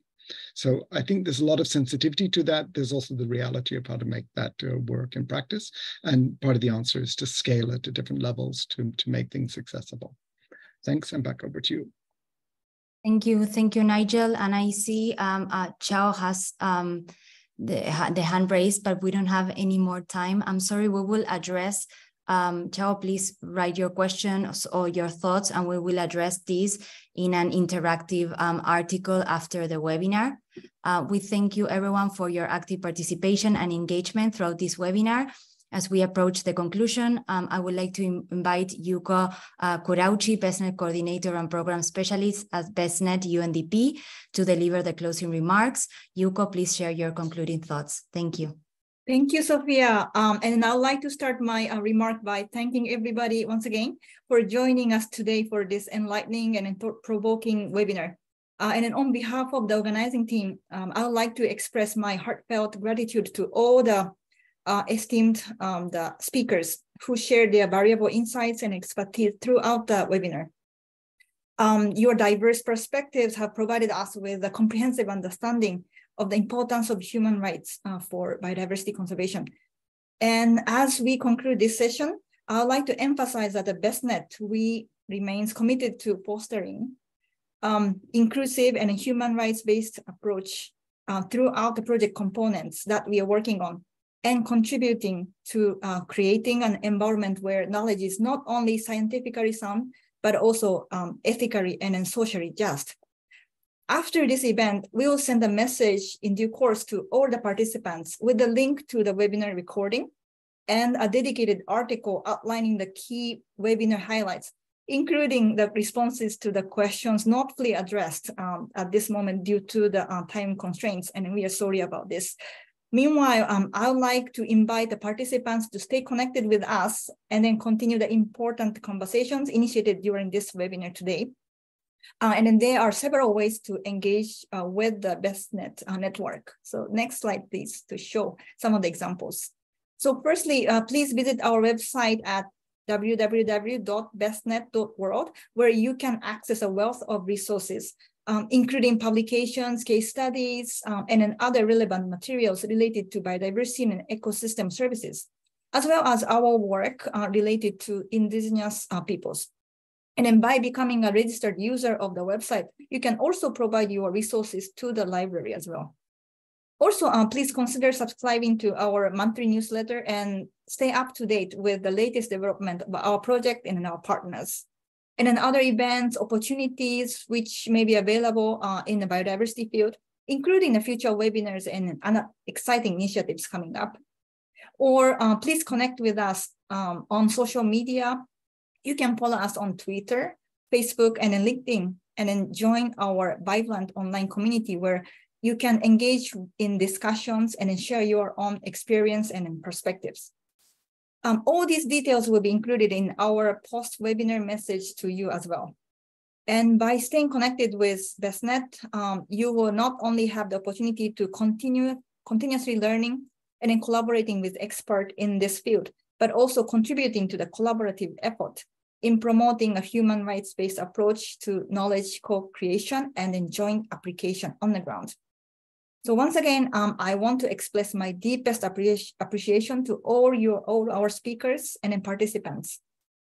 So I think there's a lot of sensitivity to that. There's also the reality of how to make that uh, work in practice. And part of the answer is to scale it to different levels to, to make things accessible. Thanks, and back over to you. Thank you. Thank you, Nigel. And I see um, uh, Chao has um, the, the hand raised, but we don't have any more time. I'm sorry, we will address um, Chao, please write your questions or your thoughts, and we will address these in an interactive um, article after the webinar. Uh, we thank you everyone for your active participation and engagement throughout this webinar. As we approach the conclusion, um, I would like to invite Yuko uh, Kurauchi, BESNet Coordinator and Program Specialist at BESNet UNDP, to deliver the closing remarks. Yuko, please share your concluding thoughts. Thank you. Thank you, Sophia. Um, and I'd like to start my uh, remark by thanking everybody once again for joining us today for this enlightening and provoking webinar. Uh, and on behalf of the organizing team, um, I would like to express my heartfelt gratitude to all the uh, esteemed um, the speakers who shared their valuable insights and expertise throughout the webinar. Um, your diverse perspectives have provided us with a comprehensive understanding of the importance of human rights uh, for biodiversity conservation. And as we conclude this session, I would like to emphasize that the BESNet, we remains committed to fostering um, inclusive and human rights-based approach uh, throughout the project components that we are working on and contributing to uh, creating an environment where knowledge is not only scientifically sound, but also um, ethically and socially just. After this event, we will send a message in due course to all the participants with the link to the webinar recording and a dedicated article outlining the key webinar highlights, including the responses to the questions not fully addressed um, at this moment due to the uh, time constraints, and we are sorry about this. Meanwhile, um, I would like to invite the participants to stay connected with us and then continue the important conversations initiated during this webinar today. Uh, and then there are several ways to engage uh, with the BESNet uh, network. So next slide, please, to show some of the examples. So firstly, uh, please visit our website at www.besnet.world, where you can access a wealth of resources, um, including publications, case studies, um, and then other relevant materials related to biodiversity and ecosystem services, as well as our work uh, related to indigenous uh, peoples. And then by becoming a registered user of the website, you can also provide your resources to the library as well. Also, uh, please consider subscribing to our monthly newsletter and stay up to date with the latest development of our project and our partners. And then other events, opportunities, which may be available uh, in the biodiversity field, including the future webinars and other exciting initiatives coming up. Or uh, please connect with us um, on social media. You can follow us on Twitter, Facebook, and then LinkedIn, and then join our Vibrant online community where you can engage in discussions and share your own experience and perspectives. Um, all these details will be included in our post-webinar message to you as well. And by staying connected with BESNet, um, you will not only have the opportunity to continue continuously learning and in collaborating with experts in this field, but also contributing to the collaborative effort in promoting a human rights-based approach to knowledge co-creation and in joint application on the ground. So once again, um, I want to express my deepest appreci appreciation to all your all our speakers and participants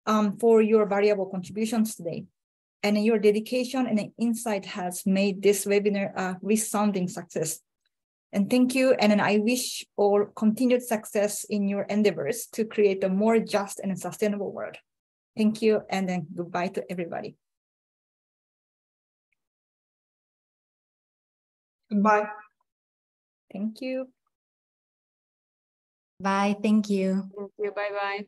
um, for your valuable contributions today. And your dedication and insight has made this webinar a resounding success. And thank you. And I wish all continued success in your endeavors to create a more just and sustainable world. Thank you. And then goodbye to everybody. Goodbye. Thank you. Bye. Thank you. Thank you. Bye bye.